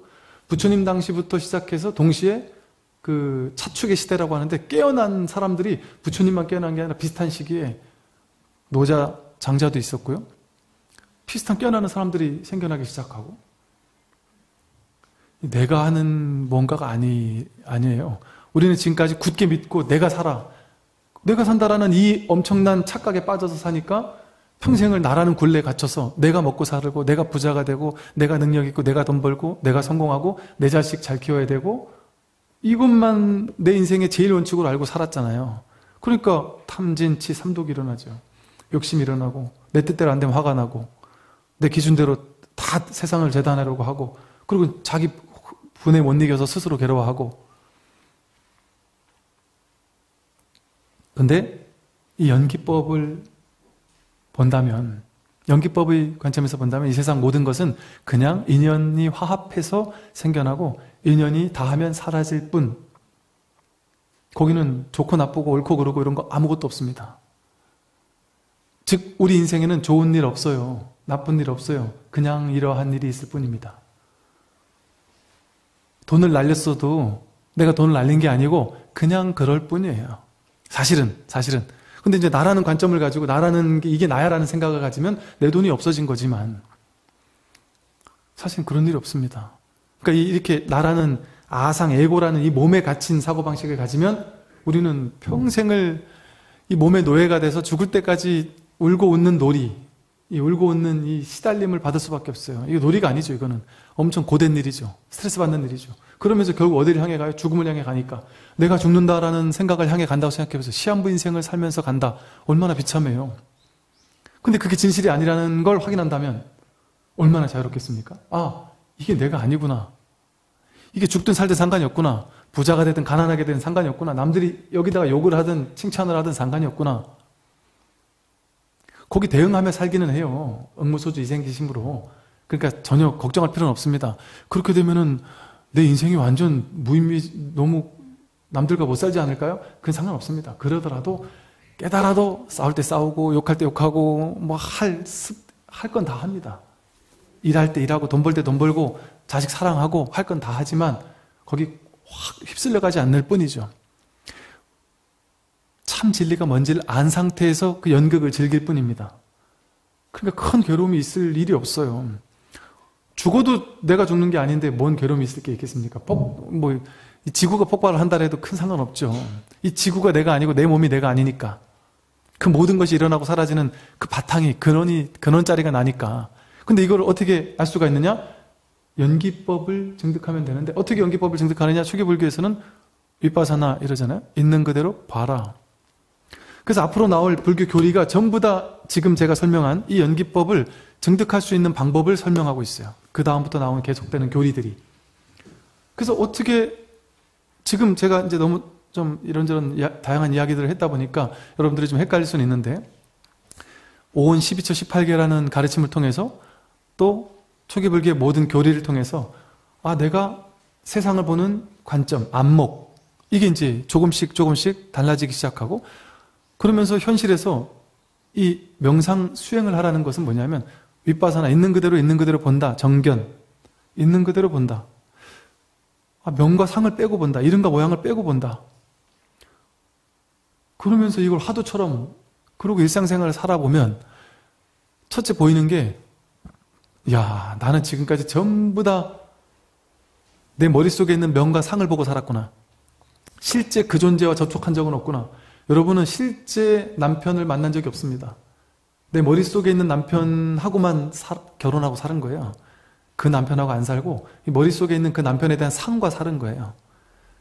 부처님 당시부터 시작해서 동시에 그 차축의 시대라고 하는데 깨어난 사람들이 부처님만 깨어난 게 아니라 비슷한 시기에 노자, 장자도 있었고요. 비슷한 깨어나는 사람들이 생겨나기 시작하고 내가 하는 뭔가가 아니, 아니에요. 우리는 지금까지 굳게 믿고 내가 살아. 내가 산다라는 이 엄청난 착각에 빠져서 사니까 평생을 나라는 굴레에 갇혀서 내가 먹고 살고 내가 부자가 되고 내가 능력 있고 내가 돈 벌고 내가 성공하고 내 자식 잘 키워야 되고 이것만 내 인생의 제일 원칙으로 알고 살았잖아요. 그러니까 탐진치 삼독이 일어나죠. 욕심이 일어나고 내 뜻대로 안 되면 화가 나고 내 기준대로 다 세상을 재단하려고 하고 그리고 자기 분에 못 이겨서 스스로 괴로워하고 근데 이 연기법을 본다면 연기법의 관점에서 본다면 이 세상 모든 것은 그냥 인연이 화합해서 생겨나고 인연이 다하면 사라질 뿐 거기는 좋고 나쁘고 옳고 그르고 이런 거 아무것도 없습니다. 즉 우리 인생에는 좋은 일 없어요. 나쁜 일 없어요. 그냥 이러한 일이 있을 뿐입니다. 돈을 날렸어도 내가 돈을 날린 게 아니고 그냥 그럴 뿐이에요. 사실은 사실은 근데 이제 나라는 관점을 가지고 나라는 게 이게 나야라는 생각을 가지면 내 돈이 없어진 거지만 사실 그런 일이 없습니다. 그러니까 이렇게 나라는 아상, 에고라는 이 몸에 갇힌 사고방식을 가지면 우리는 평생을 이 몸의 노예가 돼서 죽을 때까지 울고 웃는 놀이, 이 울고 웃는 이 시달림을 받을 수밖에 없어요. 이거 놀이가 아니죠, 이거는. 엄청 고된 일이죠. 스트레스 받는 일이죠. 그러면서 결국 어디를 향해 가요? 죽음을 향해 가니까. 내가 죽는다라는 생각을 향해 간다고 생각해보세요. 시한부 인생을 살면서 간다. 얼마나 비참해요. 근데 그게 진실이 아니라는 걸 확인한다면 얼마나 자유롭겠습니까? 아, 이게 내가 아니구나. 이게 죽든 살든 상관이 없구나. 부자가 되든 가난하게 되든 상관이 없구나. 남들이 여기다가 욕을 하든 칭찬을 하든 상관이 없구나. 거기 대응하며 살기는 해요. 응무소주 이생기심으로. 그러니까 전혀 걱정할 필요는 없습니다. 그렇게 되면은 내 인생이 완전 무의미, 너무 남들과 못 살지 않을까요? 그건 상관없습니다. 그러더라도 깨달아도 싸울 때 싸우고 욕할 때 욕하고 뭐 할, 할 건 다 합니다. 일할 때 일하고 돈 벌 때 돈 벌고 자식 사랑하고 할 건 다 하지만 거기 확 휩쓸려 가지 않을 뿐이죠. 참 진리가 뭔지를 안 상태에서 그 연극을 즐길 뿐입니다. 그러니까 큰 괴로움이 있을 일이 없어요. 죽어도 내가 죽는 게 아닌데 뭔 괴로움이 있을 게 있겠습니까? 폭, 뭐, 지구가 폭발을 한다 해도 큰 상관없죠. 이 지구가 내가 아니고 내 몸이 내가 아니니까. 그 모든 것이 일어나고 사라지는 그 바탕이, 근원이, 근원자리가 나니까. 근데 이걸 어떻게 알 수가 있느냐? 연기법을 증득하면 되는데, 어떻게 연기법을 증득하느냐? 초기불교에서는 윗바사나 이러잖아요. 있는 그대로 봐라. 그래서 앞으로 나올 불교 교리가 전부 다 지금 제가 설명한 이 연기법을 증득할 수 있는 방법을 설명하고 있어요. 그 다음부터 나오는 계속되는 교리들이. 그래서 어떻게 지금 제가 이제 너무 좀 이런저런 이야, 다양한 이야기들을 했다 보니까 여러분들이 좀 헷갈릴 수는 있는데 5원 12처 18개라는 가르침을 통해서 또 초기불교의 모든 교리를 통해서 아 내가 세상을 보는 관점, 안목 이게 이제 조금씩 조금씩 달라지기 시작하고 그러면서 현실에서 이 명상 수행을 하라는 것은 뭐냐면 윗바사나 있는 그대로 있는 그대로 본다. 정견. 있는 그대로 본다. 아, 명과 상을 빼고 본다. 이름과 모양을 빼고 본다. 그러면서 이걸 화두처럼 그러고 일상생활을 살아보면 첫째 보이는 게 야, 나는 지금까지 전부 다 내 머릿속에 있는 명과 상을 보고 살았구나. 실제 그 존재와 접촉한 적은 없구나. 여러분은 실제 남편을 만난 적이 없습니다. 내 머릿속에 있는 남편하고만 사, 결혼하고 사는 거예요. 그 남편하고 안 살고 머릿속에 있는 그 남편에 대한 상과 사는 거예요.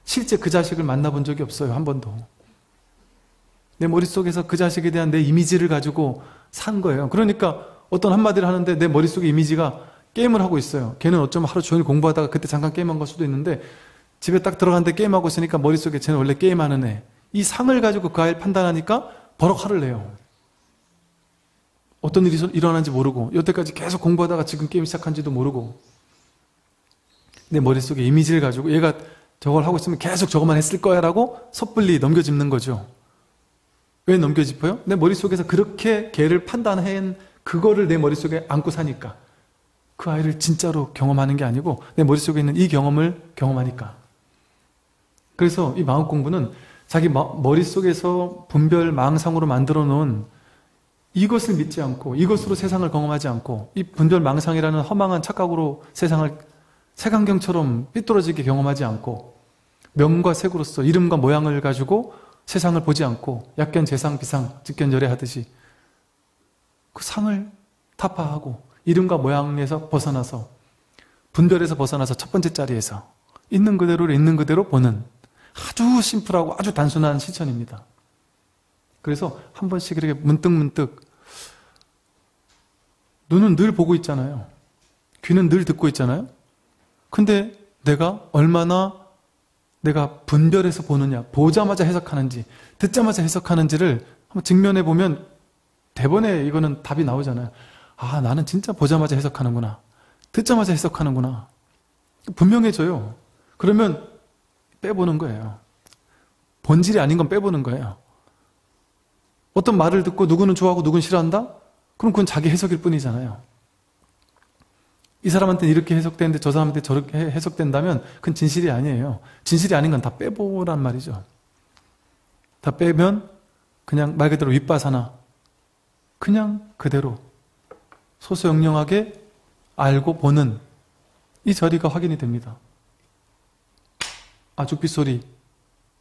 실제 그 자식을 만나본 적이 없어요. 한 번도. 내 머릿속에서 그 자식에 대한 내 이미지를 가지고 산 거예요. 그러니까 어떤 한마디를 하는데 내 머릿속에 이미지가 게임을 하고 있어요. 걔는 어쩌면 하루 종일 공부하다가 그때 잠깐 게임한 걸 수도 있는데 집에 딱 들어갔는데 게임하고 있으니까 머릿속에 쟤는 원래 게임하는 애. 이 상을 가지고 그 아이를 판단하니까 버럭 화를 내요. 어떤 일이 일어난지 모르고 여태까지 계속 공부하다가 지금 게임 시작한지도 모르고 내 머릿속에 이미지를 가지고 얘가 저걸 하고 있으면 계속 저것만 했을 거야 라고 섣불리 넘겨짚는 거죠. 왜 넘겨짚어요? 내 머릿속에서 그렇게 걔를 판단한 그거를 내 머릿속에 안고 사니까 그 아이를 진짜로 경험하는 게 아니고 내 머릿속에 있는 이 경험을 경험하니까 그래서 이 마음 공부는 자기 머릿속에서 분별 망상으로 만들어 놓은 이것을 믿지 않고 이것으로 세상을 경험하지 않고 이 분별 망상이라는 허망한 착각으로 세상을 색안경처럼 삐뚤어지게 경험하지 않고 명과 색으로서 이름과 모양을 가지고 세상을 보지 않고 약견 재상 비상 직견절에 하듯이 그 상을 타파하고 이름과 모양에서 벗어나서 분별에서 벗어나서 첫 번째 자리에서 있는 그대로를 있는 그대로 보는 아주 심플하고 아주 단순한 실천입니다. 그래서 한 번씩 이렇게 문득문득 눈은 늘 보고 있잖아요. 귀는 늘 듣고 있잖아요. 근데 내가 얼마나 내가 분별해서 보느냐, 보자마자 해석하는지, 듣자마자 해석하는지를 한번 직면해 보면 대번에 이거는 답이 나오잖아요. 아, 나는 진짜 보자마자 해석하는구나. 듣자마자 해석하는구나. 분명해져요. 그러면 빼보는 거예요. 본질이 아닌 건 빼보는 거예요. 어떤 말을 듣고 누구는 좋아하고 누구는 싫어한다? 그럼 그건 자기 해석일 뿐이잖아요. 이 사람한테는 이렇게 해석되는데 저 사람한테 저렇게 해석된다면 그건 진실이 아니에요. 진실이 아닌 건 다 빼보란 말이죠. 다 빼면 그냥 말 그대로 윗바사나 그냥 그대로 소소영령하게 알고 보는 이 자리가 확인이 됩니다. 아, 죽빛 소리.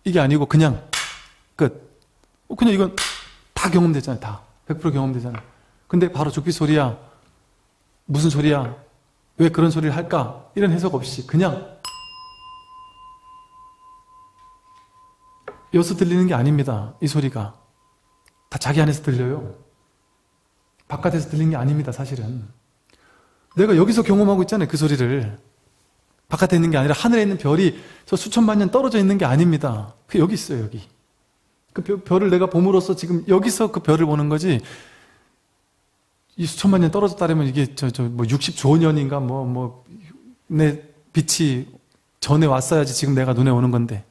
이게 아니고 그냥 끝. 어, 그냥 이건 다 경험되잖아요. 다. 100% 경험되잖아요. 근데 바로 죽빛 소리야. 무슨 소리야? 왜 그런 소리를 할까? 이런 해석 없이 그냥 여기서 들리는 게 아닙니다. 이 소리가. 다 자기 안에서 들려요. 바깥에서 들리는 게 아닙니다. 사실은. 내가 여기서 경험하고 있잖아요. 그 소리를. 바깥에 있는 게 아니라 하늘에 있는 별이 저 수천만 년 떨어져 있는 게 아닙니다. 그 여기 있어요, 여기. 그 별을 내가 봄으로써 지금 여기서 그 별을 보는 거지. 이 수천만 년 떨어졌다면 이게 저, 저, 뭐 60조 년인가 뭐, 뭐, 내 빛이 전에 왔어야지 지금 내가 눈에 오는 건데.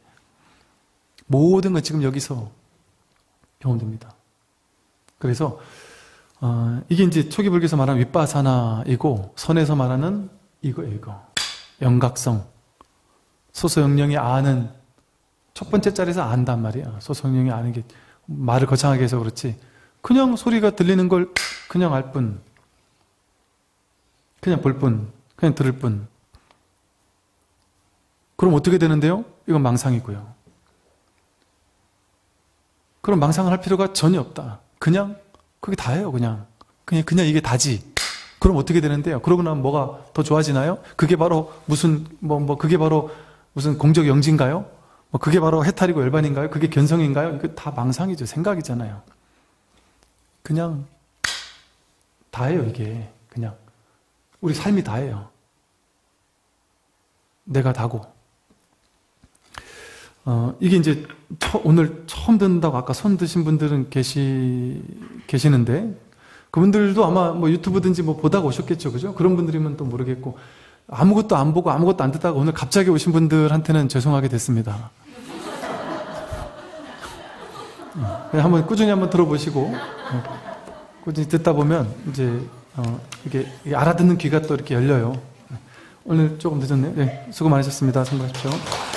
모든 건 지금 여기서 경험됩니다. 그래서, 어, 이게 이제 초기 불교에서 말하는 윗바사나이고, 선에서 말하는 이거, 이거. 영각성. 소소영령이 아는 첫 번째 자리에서 안단 말이야. 소소영령이 아는 게 말을 거창하게 해서 그렇지. 그냥 소리가 들리는 걸 그냥 알 뿐. 그냥 볼 뿐. 그냥 들을 뿐. 그럼 어떻게 되는데요? 이건 망상이고요. 그럼 망상을 할 필요가 전혀 없다. 그냥 그게 다예요, 그냥. 그냥 그냥 이게 다지. 그럼 어떻게 되는데요? 그러고 나면 뭐가 더 좋아지나요? 그게 바로 무슨 뭐뭐 그게 바로 무슨 공적 영지인가요? 뭐 그게 바로 해탈이고 열반인가요? 그게 견성인가요? 이거 다 망상이죠. 생각이잖아요. 그냥 다예요, 이게. 그냥 우리 삶이 다예요. 내가 다고. 어, 이게 이제 처, 오늘 처음 듣는다고 아까 손 드신 분들은 계시, 계시는데, 그분들도 아마 뭐 유튜브든지 뭐 보다가 오셨겠죠. 그죠? 그런 분들이면 또 모르겠고, 아무것도 안 보고 아무것도 안 듣다가 오늘 갑자기 오신 분들한테는 죄송하게 됐습니다. 네, 한번 꾸준히 한번 들어보시고, 네, 듣다 보면 이제, 어, 이게 알아듣는 귀가 또 이렇게 열려요. 오늘 조금 늦었네요. 네, 수고 많으셨습니다. 성공하십시오.